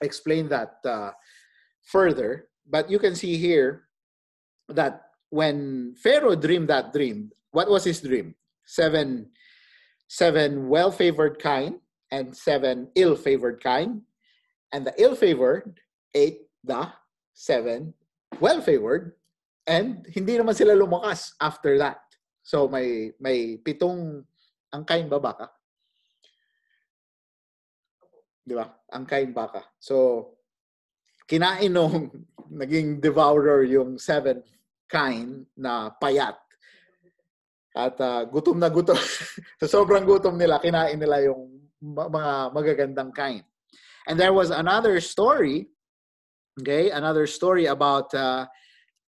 explain that uh, further. But you can see here that when Pharaoh dreamed that dream, what was his dream? Seven, seven well-favored kine and seven ill-favored kine. And the ill-favored ate the seven well-favored and hindi naman sila lumakas after that. So may may pitong angkain ba baka? Di ba? Angkain baka. So kinain nung naging devourer yung seven kain na payat. At ah, gutom na gutom. sa sobrang gutom nila, kinain nila yung mga magagandang kain. And there was another story, okay, another story about uh,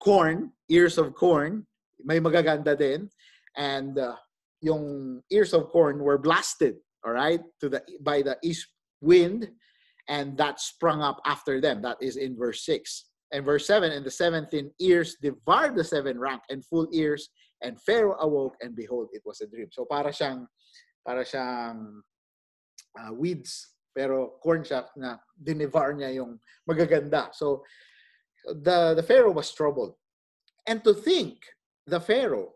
corn, ears of corn. May magaganda din. And uh, yung ears of corn were blasted, all right, to the by the east wind. and that sprung up after them. That is in verse 6. And verse 7 And the seventeen ears devoured the seven rank and full ears, and Pharaoh awoke, and behold, it was a dream. So para siyang, para siyang uh, weeds, pero corn shaft na dinevar niya yung magaganda. So the, the Pharaoh was troubled. And to think, the Pharaoh,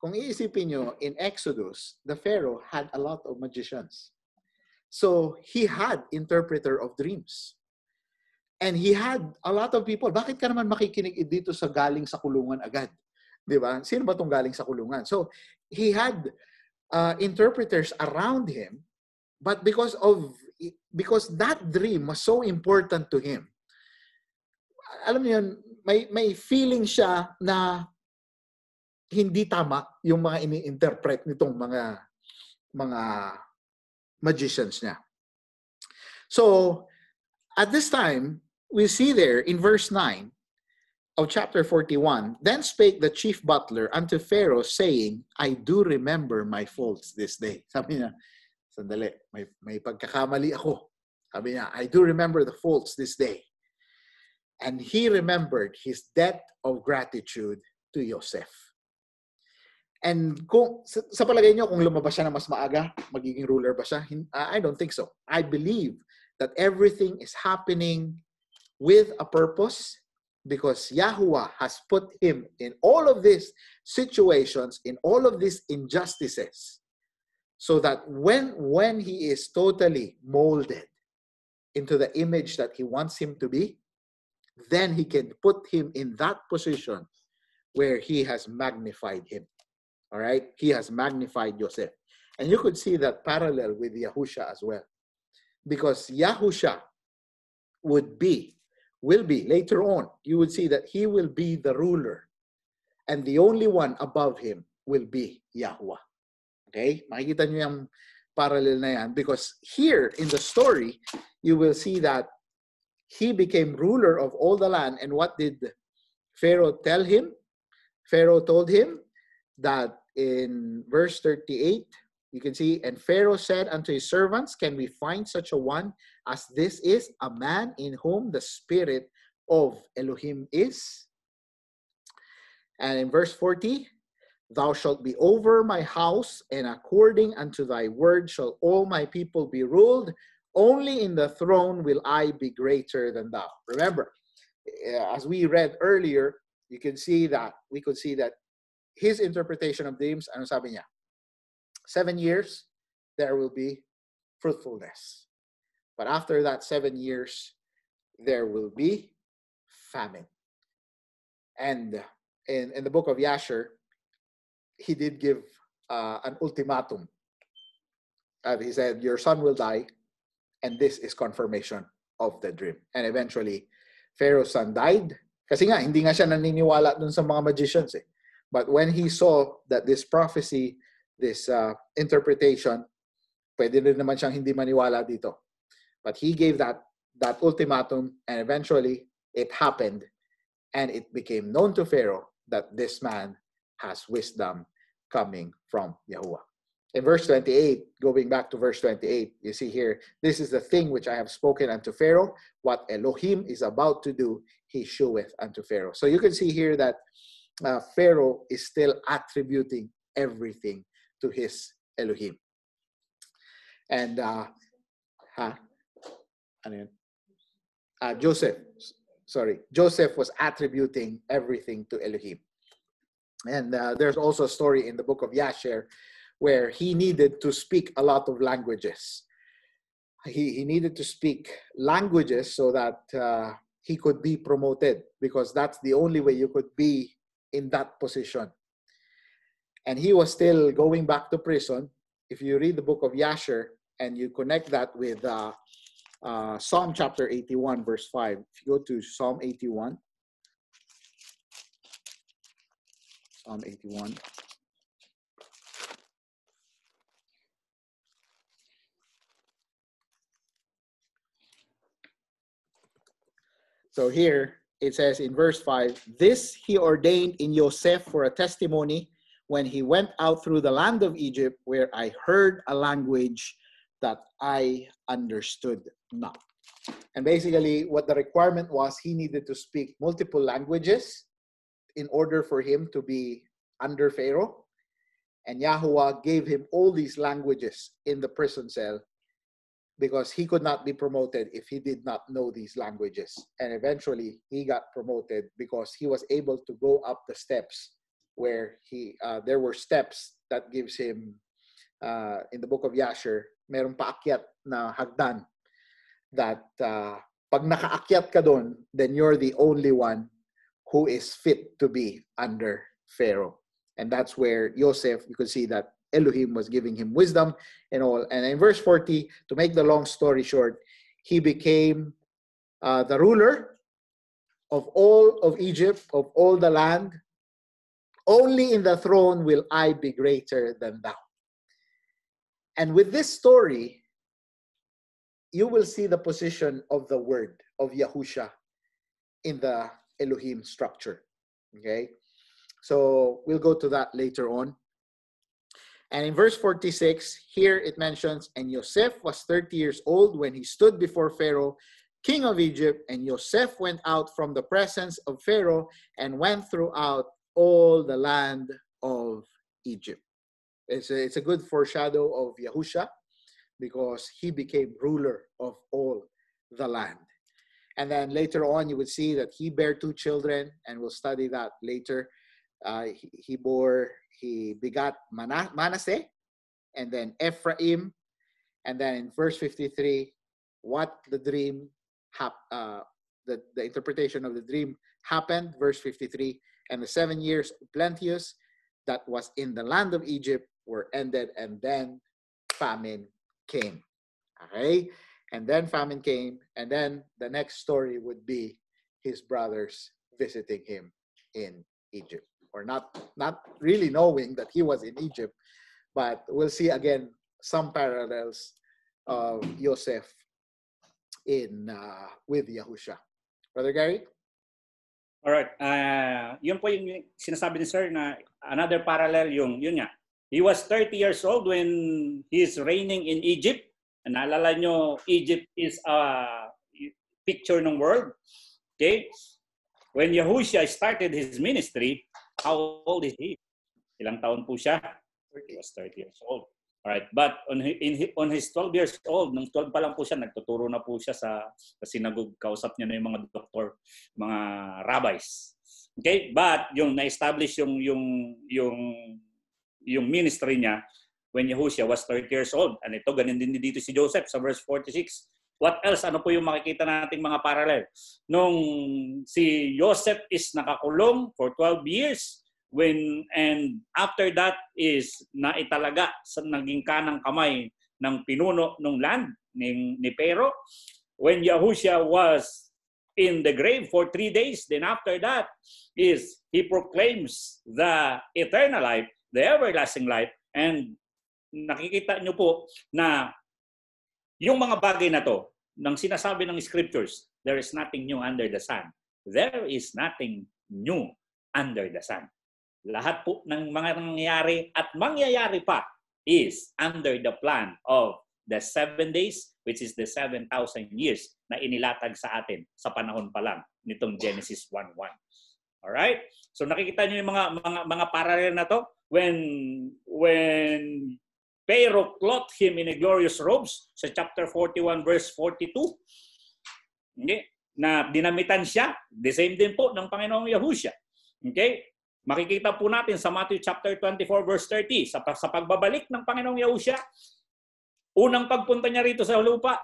kung iisipin nyo, in Exodus, the Pharaoh had a lot of magicians. So he had interpreter of dreams. And he had a lot of people. Bakit ka naman makikinig dito sa galing sa kulungan agad? Di ba? Sino ba tong galing sa kulungan? So he had uh, interpreters around him, but because of because that dream was so important to him. Alam niyo may may feeling siya na hindi tama yung mga ini-interpret nitong mga mga magicians niya. So, at this time, we see there in verse 9 of chapter 41, Then spake the chief butler unto Pharaoh, saying, I do remember my faults this day. Sabi niya, sandali, may, may pagkakamali ako. Sabi niya, I do remember the faults this day. And he remembered his debt of gratitude to Joseph. And kung sa, sa palagay niyo kung lumabas siya na mas maaga, magiging ruler ba siya? I don't think so. I believe that everything is happening with a purpose because Yahweh has put him in all of these situations, in all of these injustices, so that when when he is totally molded into the image that he wants him to be, then he can put him in that position where he has magnified him. All right? He has magnified Joseph. And you could see that parallel with Yahusha as well. Because Yahusha would be, will be, later on, you would see that he will be the ruler. And the only one above him will be Yahweh. Okay? Makikita nyo yung parallel na yan. Because here in the story, you will see that he became ruler of all the land. And what did Pharaoh tell him? Pharaoh told him that in verse 38, you can see, and Pharaoh said unto his servants, Can we find such a one as this is, a man in whom the spirit of Elohim is? And in verse 40, Thou shalt be over my house, and according unto thy word shall all my people be ruled. Only in the throne will I be greater than thou. Remember, eh, as we read earlier, you can see that we could see that his interpretation of dreams, ano sabi niya? Seven years, there will be fruitfulness. But after that seven years, there will be famine. And in, in the book of Yasher, he did give uh, an ultimatum. Uh, he said, Your son will die, and this is confirmation of the dream. And eventually, Pharaoh's son died. Kasi nga, hindi nga siya naniniwala dun sa mga magicians eh. But when he saw that this prophecy, this uh, interpretation, pwede rin naman siyang hindi maniwala dito. But he gave that that ultimatum and eventually it happened and it became known to Pharaoh that this man has wisdom coming from Yahuwah. In verse 28, going back to verse 28, you see here, this is the thing which I have spoken unto Pharaoh. What Elohim is about to do, he showeth unto Pharaoh. So you can see here that uh, Pharaoh is still attributing everything to his Elohim. And uh, huh? Uh, Joseph, sorry, Joseph was attributing everything to Elohim. And uh, there's also a story in the book of Yasher where he needed to speak a lot of languages. He, he needed to speak languages so that uh, he could be promoted because that's the only way you could be in that position. And he was still going back to prison. If you read the book of Yasher and you connect that with uh, uh, Psalm chapter 81, verse 5, if you go to Psalm 81, Psalm 81. So here, it says in verse 5 This he ordained in Joseph for a testimony when he went out through the land of Egypt, where I heard a language that I understood not. And basically, what the requirement was, he needed to speak multiple languages in order for him to be under Pharaoh. And Yahweh gave him all these languages in the prison cell because he could not be promoted if he did not know these languages. And eventually, he got promoted because he was able to go up the steps where he uh, there were steps that gives him uh, in the book of Yasher, meron paakyat na hagdan that uh, pag nakaakyat ka doon, then you're the only one who is fit to be under Pharaoh. And that's where Joseph, you could see that Elohim was giving him wisdom and all. And in verse 40, to make the long story short, he became uh, the ruler of all of Egypt, of all the land. Only in the throne will I be greater than thou. And with this story, you will see the position of the word of Yahusha in the Elohim structure. Okay, so we'll go to that later on. And in verse 46, here it mentions, And Joseph was 30 years old when he stood before Pharaoh, king of Egypt. And Joseph went out from the presence of Pharaoh and went throughout all the land of Egypt. It's a, it's a good foreshadow of Yahusha because he became ruler of all the land. And then later on, you would see that he bare two children, and we'll study that later. Uh, he, he, bore, he Mana, Manasseh, and then Ephraim. And then in verse 53, what the dream, hap, uh, the, the interpretation of the dream happened, verse 53, and the seven years plenteous that was in the land of Egypt were ended, and then famine came. Okay? And then famine came, and then the next story would be his brothers visiting him in Egypt. Or not not really knowing that he was in Egypt, but we'll see again some parallels of Joseph in uh, with Yahusha. Brother Gary? All right. Uh, yun po yung sinasabi ni Sir na another parallel yung yun nga. He was 30 years old when he's reigning in Egypt Naalala nyo, Egypt is a picture ng world. Okay? When Yahushua started his ministry, how old is he? Ilang taon po siya? He was 30 years old. Alright, but on in, on his 12 years old, nung 12 pa lang po siya, nagtuturo na po siya sa, sa sinagog. Kausap niya na yung mga doktor, mga rabbis. Okay? But yung na-establish yung yung yung yung ministry niya when Yahushua was 30 years old. And ito, ganun din dito si Joseph sa verse 46. What else? Ano po yung makikita nating mga parallel? Nung si Joseph is nakakulong for 12 years, when and after that is naitalaga sa naging kanang kamay ng pinuno ng land ni, ni Pero. When Yahushua was in the grave for three days, then after that is he proclaims the eternal life, the everlasting life, and nakikita nyo po na yung mga bagay na to, ng sinasabi ng scriptures, there is nothing new under the sun. There is nothing new under the sun. Lahat po ng mga nangyayari at mangyayari pa is under the plan of the seven days, which is the 7,000 years na inilatag sa atin sa panahon pa lang nitong Genesis 1.1. Alright? So nakikita niyo yung mga mga mga parallel na to when when pero clothed him in a glorious robes sa chapter 41 verse 42. Okay? Na dinamitan siya, the same din po ng Panginoong Yahushua. Okay? Makikita po natin sa Matthew chapter 24 verse 30 sa, sa pagbabalik ng Panginoong Yahushua, unang pagpunta niya rito sa lupa,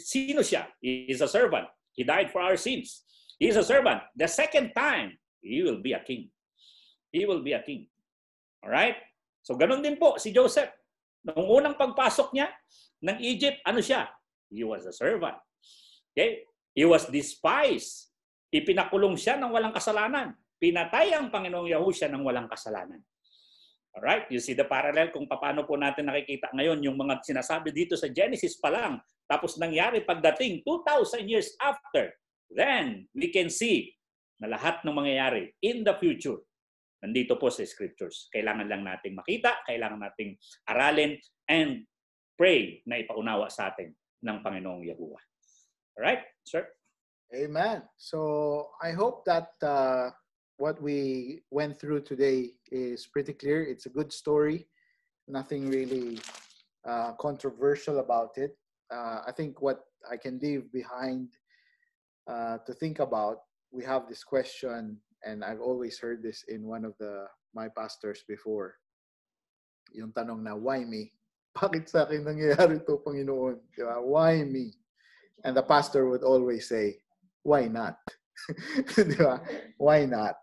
sino siya? He is a servant. He died for our sins. He is a servant. The second time, he will be a king. He will be a king. All right? So ganun din po si Joseph. Noong unang pagpasok niya ng Egypt, ano siya? He was a servant. Okay? He was despised. Ipinakulong siya ng walang kasalanan. Pinatay ang Panginoong Yahushua ng walang kasalanan. Alright? You see the parallel kung paano po natin nakikita ngayon yung mga sinasabi dito sa Genesis pa lang. Tapos nangyari pagdating 2,000 years after. Then, we can see na lahat ng mangyayari in the future Nandito po sa scriptures. Kailangan lang nating makita, kailangan nating aralin, and pray na ipaunawa sa atin ng Panginoong Yahuwah. Alright, sir? Amen. So I hope that uh, what we went through today is pretty clear. It's a good story. Nothing really uh, controversial about it. Uh, I think what I can leave behind uh, to think about, we have this question, and I've always heard this in one of the my pastors before. Yung tanong na, why me? Bakit sa akin nangyayari ito, Panginoon? Why me? And the pastor would always say, why not? Why not?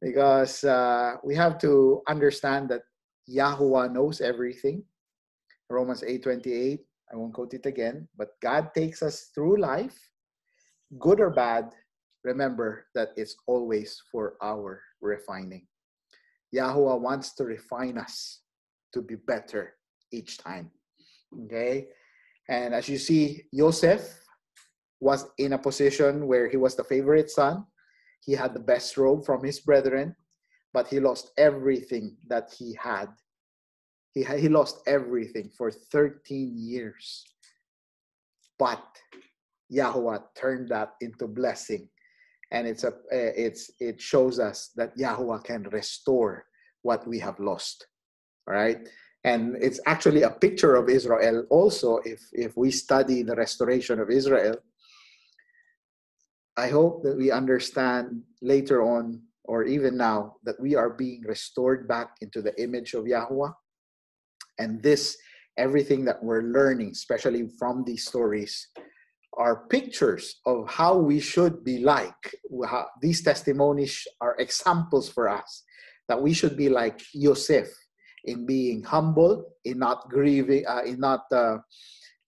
Because uh, we have to understand that Yahuwah knows everything. Romans 8:28. I won't quote it again, but God takes us through life, good or bad. Remember that it's always for our refining. Yahuwah wants to refine us to be better each time. Okay? And as you see, Joseph was in a position where he was the favorite son. He had the best robe from his brethren, but he lost everything that he had. He, he lost everything for 13 years. But Yahweh turned that into blessing. And it's a eh, it's it shows us that Yahweh can restore what we have lost. All right and it's actually a picture of Israel also if if we study the restoration of Israel I hope that we understand later on or even now that we are being restored back into the image of Yahweh and this everything that we're learning especially from these stories are pictures of how we should be like how, these testimonies are examples for us that we should be like Joseph in being humble, in not grieving, uh, in not uh,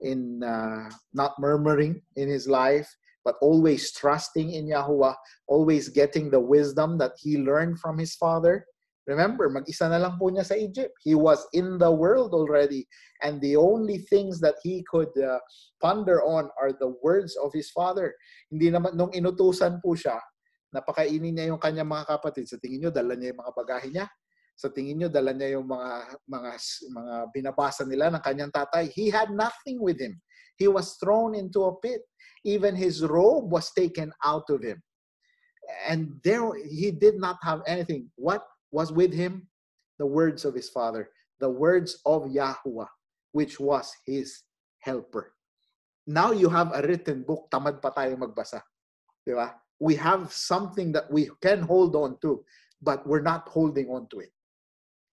in uh, not murmuring in his life, but always trusting in Yahuwah, always getting the wisdom that he learned from his father. Remember, mag-isa na lang po niya sa Egypt. He was in the world already. And the only things that he could uh, ponder on are the words of his father. Hindi naman, nung inutusan po siya, napakainin niya yung kanyang mga kapatid. Sa tingin nyo, dala niya yung mga bagahe niya sa tingin nyo, dala niya yung mga, mga, mga binabasa nila ng kanyang tatay. He had nothing with him. He was thrown into a pit. Even his robe was taken out of him. And there, he did not have anything. What was with him? The words of his father, the words of Yahuwah, which was his helper. Now you have a written book, tamad pa tayo magbasa. Di? We have something that we can hold on to, but we're not holding on to it.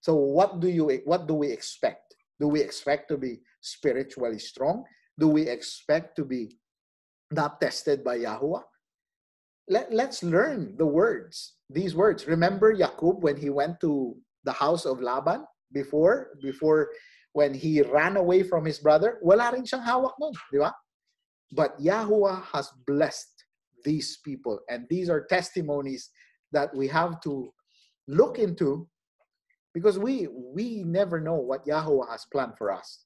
So what do you what do we expect? Do we expect to be spiritually strong? Do we expect to be not tested by Yahuwah? Let, let's learn the words, these words. Remember Jacob when he went to the house of Laban before, before when he ran away from his brother? Wala rin siyang hawak nun, di ba? But Yahuwah has blessed these people. And these are testimonies that we have to look into because we we never know what Yahweh has planned for us.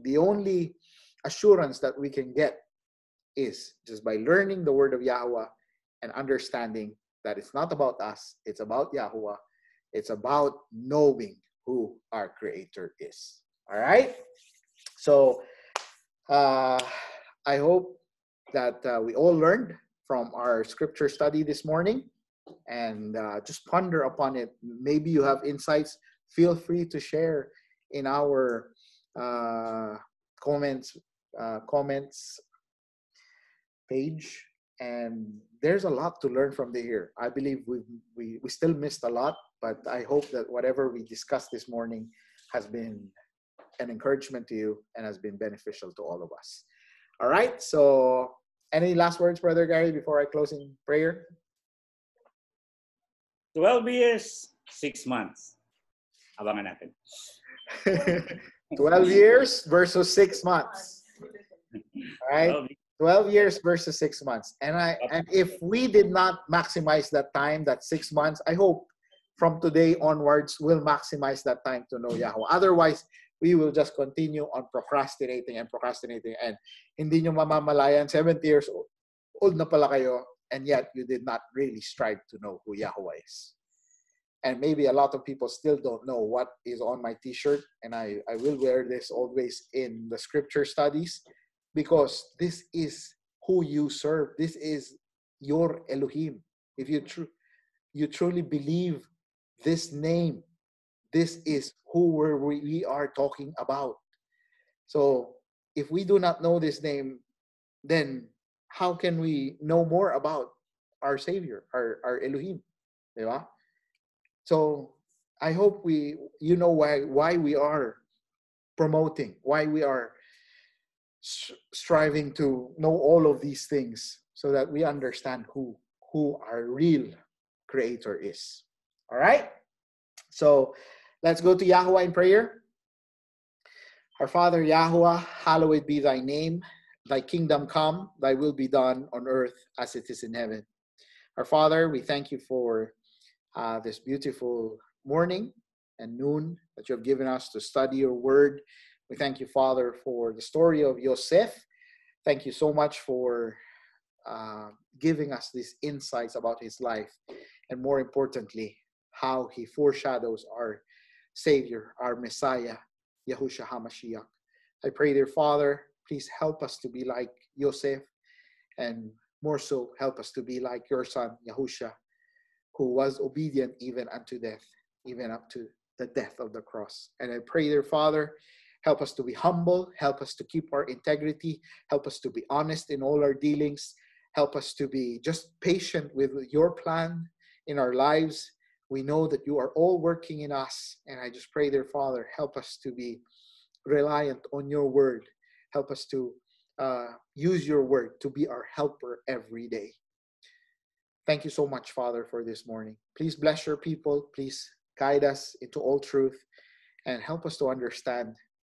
The only assurance that we can get is just by learning the word of Yahweh and understanding that it's not about us, it's about Yahweh. It's about knowing who our creator is. All right? So uh, I hope that uh, we all learned from our scripture study this morning and uh, just ponder upon it. Maybe you have insights. Feel free to share in our uh, comments uh, comments page. And there's a lot to learn from the here. I believe we we we still missed a lot, but I hope that whatever we discussed this morning has been an encouragement to you and has been beneficial to all of us. All right. So, any last words, Brother Gary, before I close in prayer? 12 years, 6 months. Abangan natin. 12 years versus 6 months. All right? 12 years versus 6 months. And I and if we did not maximize that time, that 6 months, I hope from today onwards we'll maximize that time to know Yahweh. Otherwise, we will just continue on procrastinating and procrastinating and hindi nyo mamamalayan 70 years old na pala kayo and yet you did not really strive to know who Yahweh is. And maybe a lot of people still don't know what is on my t-shirt, and I, I will wear this always in the scripture studies. Because this is who you serve. This is your Elohim. If you tr- you truly believe this name, this is who we're, we are talking about. So if we do not know this name, then how can we know more about our Savior, our, our Elohim? Diba? So I hope we you know why why we are promoting, why we are striving to know all of these things so that we understand who who our real creator is. All right? So let's go to Yahweh in prayer. Our Father Yahweh, hallowed be thy name. Thy kingdom come, thy will be done on earth as it is in heaven. Our Father, we thank you for uh, this beautiful morning and noon that you have given us to study your word. We thank you, Father, for the story of Yosef. Thank you so much for uh, giving us these insights about his life, and more importantly, how he foreshadows our Savior, our Messiah, Yahushua HaMashiach. I pray, dear Father, please help us to be like Yosef, and more so, help us to be like your son, Yahushua, who was obedient even unto death, even up to the death of the cross. And I pray, dear Father, help us to be humble, help us to keep our integrity, help us to be honest in all our dealings, help us to be just patient with your plan in our lives. We know that you are all working in us. And I just pray, dear Father, help us to be reliant on your word. Help us to uh, use your word to be our helper every day. Thank you so much, Father, for this morning. Please bless your people. Please guide us into all truth and help us to understand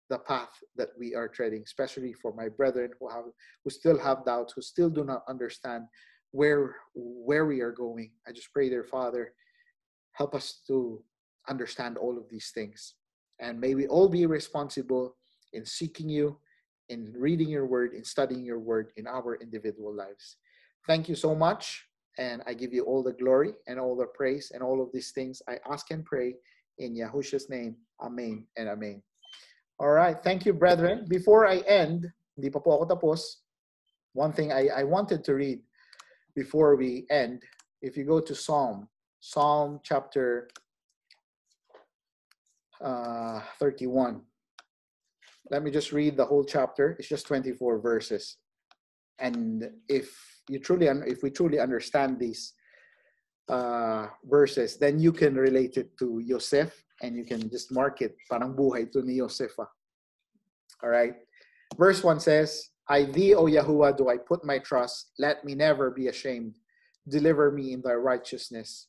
the path that we are treading, especially for my brethren who have who still have doubts, who still do not understand where where we are going. I just pray, dear Father, help us to understand all of these things. And may we all be responsible in seeking you, in reading your word, in studying your word in our individual lives. Thank you so much. And I give you all the glory and all the praise and all of these things. I ask and pray in Yahushua's name. Amen and amen. All right. Thank you, brethren. Before I end, hindi pa po ako tapos, one thing I, I wanted to read before we end. If you go to Psalm, Psalm chapter uh, 31. Let me just read the whole chapter. It's just 24 verses. And if you truly if we truly understand these uh, verses, then you can relate it to Yosef and you can just mark it parang buhay to ni Yosef. Ah. All right. Verse 1 says, I thee, O Yahuwah, do I put my trust. Let me never be ashamed. Deliver me in thy righteousness.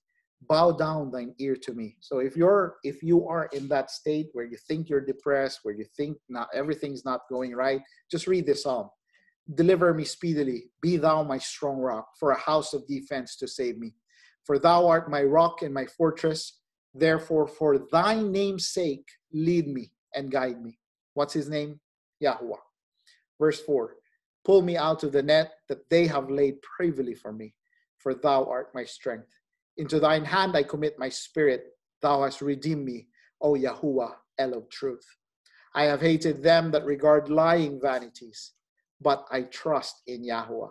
Bow down thine ear to me. So if you're if you are in that state where you think you're depressed, where you think not everything's not going right, just read this psalm. Deliver me speedily. Be thou my strong rock, for a house of defense to save me. For thou art my rock and my fortress. Therefore, for thy name's sake, lead me and guide me. What's his name? Yahweh. Verse 4 Pull me out of the net that they have laid privily for me, for thou art my strength. Into thine hand I commit my spirit. Thou hast redeemed me, O Yahuwah, El of truth. I have hated them that regard lying vanities but I trust in Yahweh.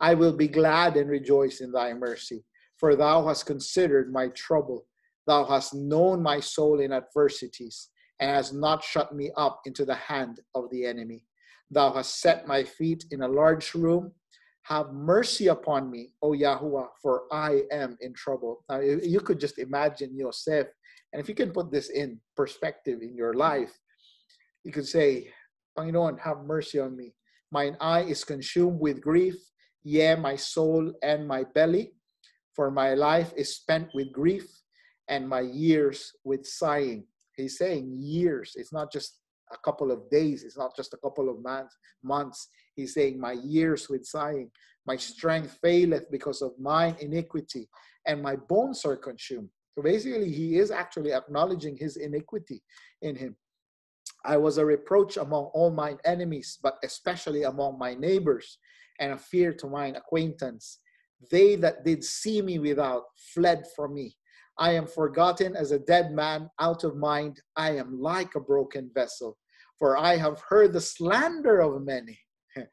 I will be glad and rejoice in thy mercy, for thou hast considered my trouble. Thou hast known my soul in adversities, and hast not shut me up into the hand of the enemy. Thou hast set my feet in a large room. Have mercy upon me, O Yahuwah, for I am in trouble. Now, you could just imagine Yosef, and if you can put this in perspective in your life, you could say, Panginoon, have mercy on me. Mine eye is consumed with grief, yea, my soul and my belly. For my life is spent with grief, and my years with sighing. He's saying years. It's not just a couple of days. It's not just a couple of months. Months. He's saying my years with sighing. My strength faileth because of mine iniquity, and my bones are consumed. So basically, he is actually acknowledging his iniquity in him. I was a reproach among all mine enemies, but especially among my neighbors, and a fear to mine acquaintance. They that did see me without fled from me. I am forgotten as a dead man, out of mind. I am like a broken vessel, for I have heard the slander of many.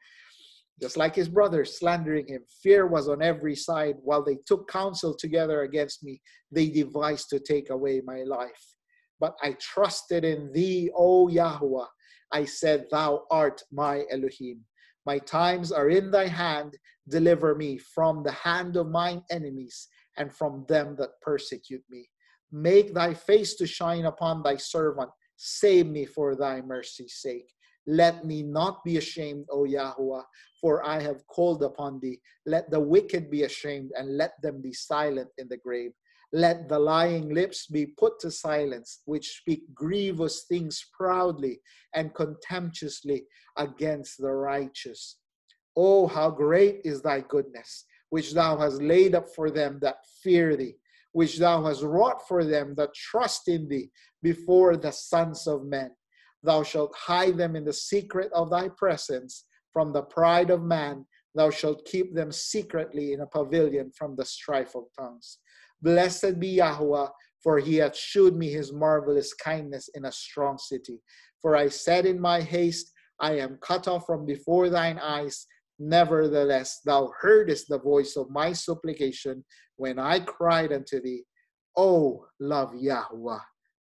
Just like his brothers slandering him, fear was on every side. While they took counsel together against me, they devised to take away my life. But I trusted in thee, O Yahweh. I said, Thou art my Elohim. My times are in thy hand. Deliver me from the hand of mine enemies and from them that persecute me. Make thy face to shine upon thy servant. Save me for thy mercy's sake. Let me not be ashamed, O Yahweh, for I have called upon thee. Let the wicked be ashamed, and let them be silent in the grave. Let the lying lips be put to silence, which speak grievous things proudly and contemptuously against the righteous. Oh, how great is thy goodness, which thou hast laid up for them that fear thee, which thou hast wrought for them that trust in thee before the sons of men. Thou shalt hide them in the secret of thy presence from the pride of man. Thou shalt keep them secretly in a pavilion from the strife of tongues. Blessed be Yahweh, for he hath shewed me his marvelous kindness in a strong city. For I said in my haste, I am cut off from before thine eyes. Nevertheless, thou heardest the voice of my supplication when I cried unto thee. O love Yahweh,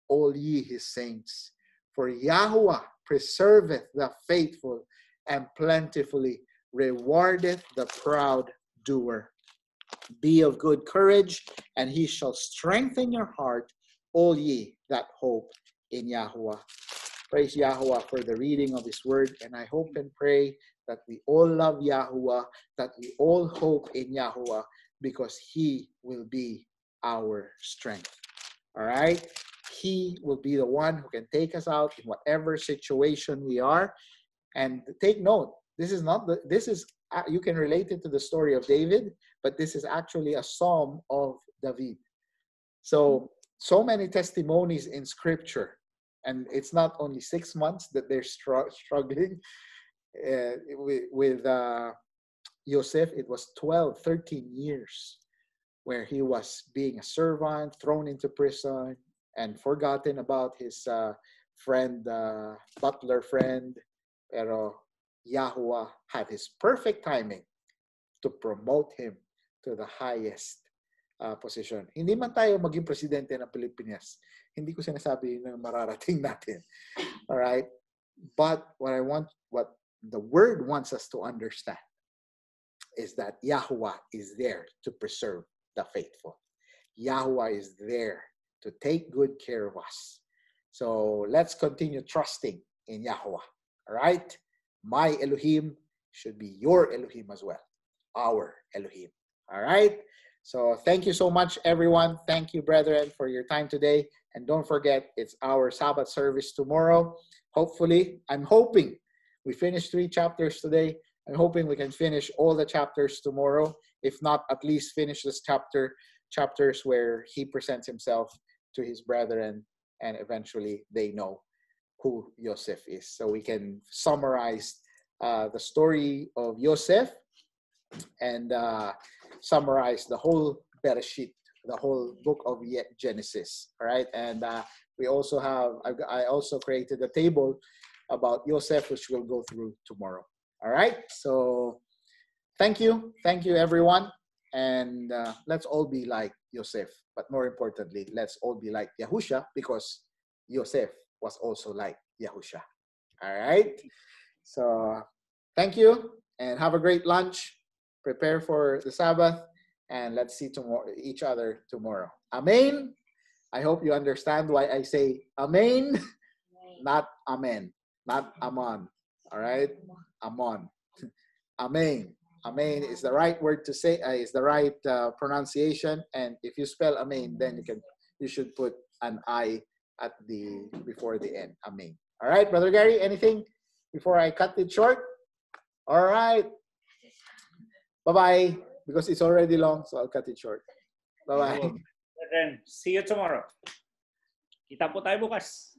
all ye his saints. For Yahweh preserveth the faithful and plentifully rewardeth the proud doer. Be of good courage, and he shall strengthen your heart, all ye that hope in Yahweh. Praise Yahweh for the reading of his word, and I hope and pray that we all love Yahweh, that we all hope in Yahweh, because he will be our strength. All right? He will be the one who can take us out in whatever situation we are. And take note, this is not the, this is, uh, you can relate it to the story of David, but this is actually a psalm of David. So, so many testimonies in scripture. And it's not only six months that they're str- struggling uh, with, with uh, Joseph, it was 12, 13 years where he was being a servant, thrown into prison, and forgotten about his uh, friend, uh, butler friend. Pero Yahweh had his perfect timing to promote him to the highest uh, position. Hindi man tayo maging presidente ng Pilipinas. Hindi ko sinasabi na mararating natin. All right? But what I want, what the word wants us to understand is that Yahweh is there to preserve the faithful. Yahweh is there to take good care of us. So let's continue trusting in Yahweh. All right? My Elohim should be your Elohim as well. Our Elohim. All right? So thank you so much, everyone. Thank you, brethren, for your time today. And don't forget, it's our Sabbath service tomorrow. Hopefully, I'm hoping we finished three chapters today. I'm hoping we can finish all the chapters tomorrow. If not, at least finish this chapter, chapters where he presents himself to his brethren, and eventually they know who Joseph is. So we can summarize uh, the story of Joseph and uh, summarize the whole Bereshit, the whole book of Genesis. All right, and uh, we also have I, I also created a table about Joseph, which we'll go through tomorrow. All right, so thank you, thank you everyone, and uh, let's all be like Joseph. But more importantly, let's all be like Yahusha because Joseph was also like Yahusha. All right, so thank you and have a great lunch prepare for the Sabbath, and let's see tomorrow, each other tomorrow. Amen. I hope you understand why I say Amen, not Amen, not Amon. All right, Amon. Amen. Amen is the right word to say. Uh, is the right uh, pronunciation. And if you spell Amen, then you can you should put an I at the before the end. Amen. All right, brother Gary. Anything before I cut it short? All right. Bye-bye. Because it's already long, so I'll cut it short. Bye-bye. Then, see you tomorrow. Kita po tayo bukas.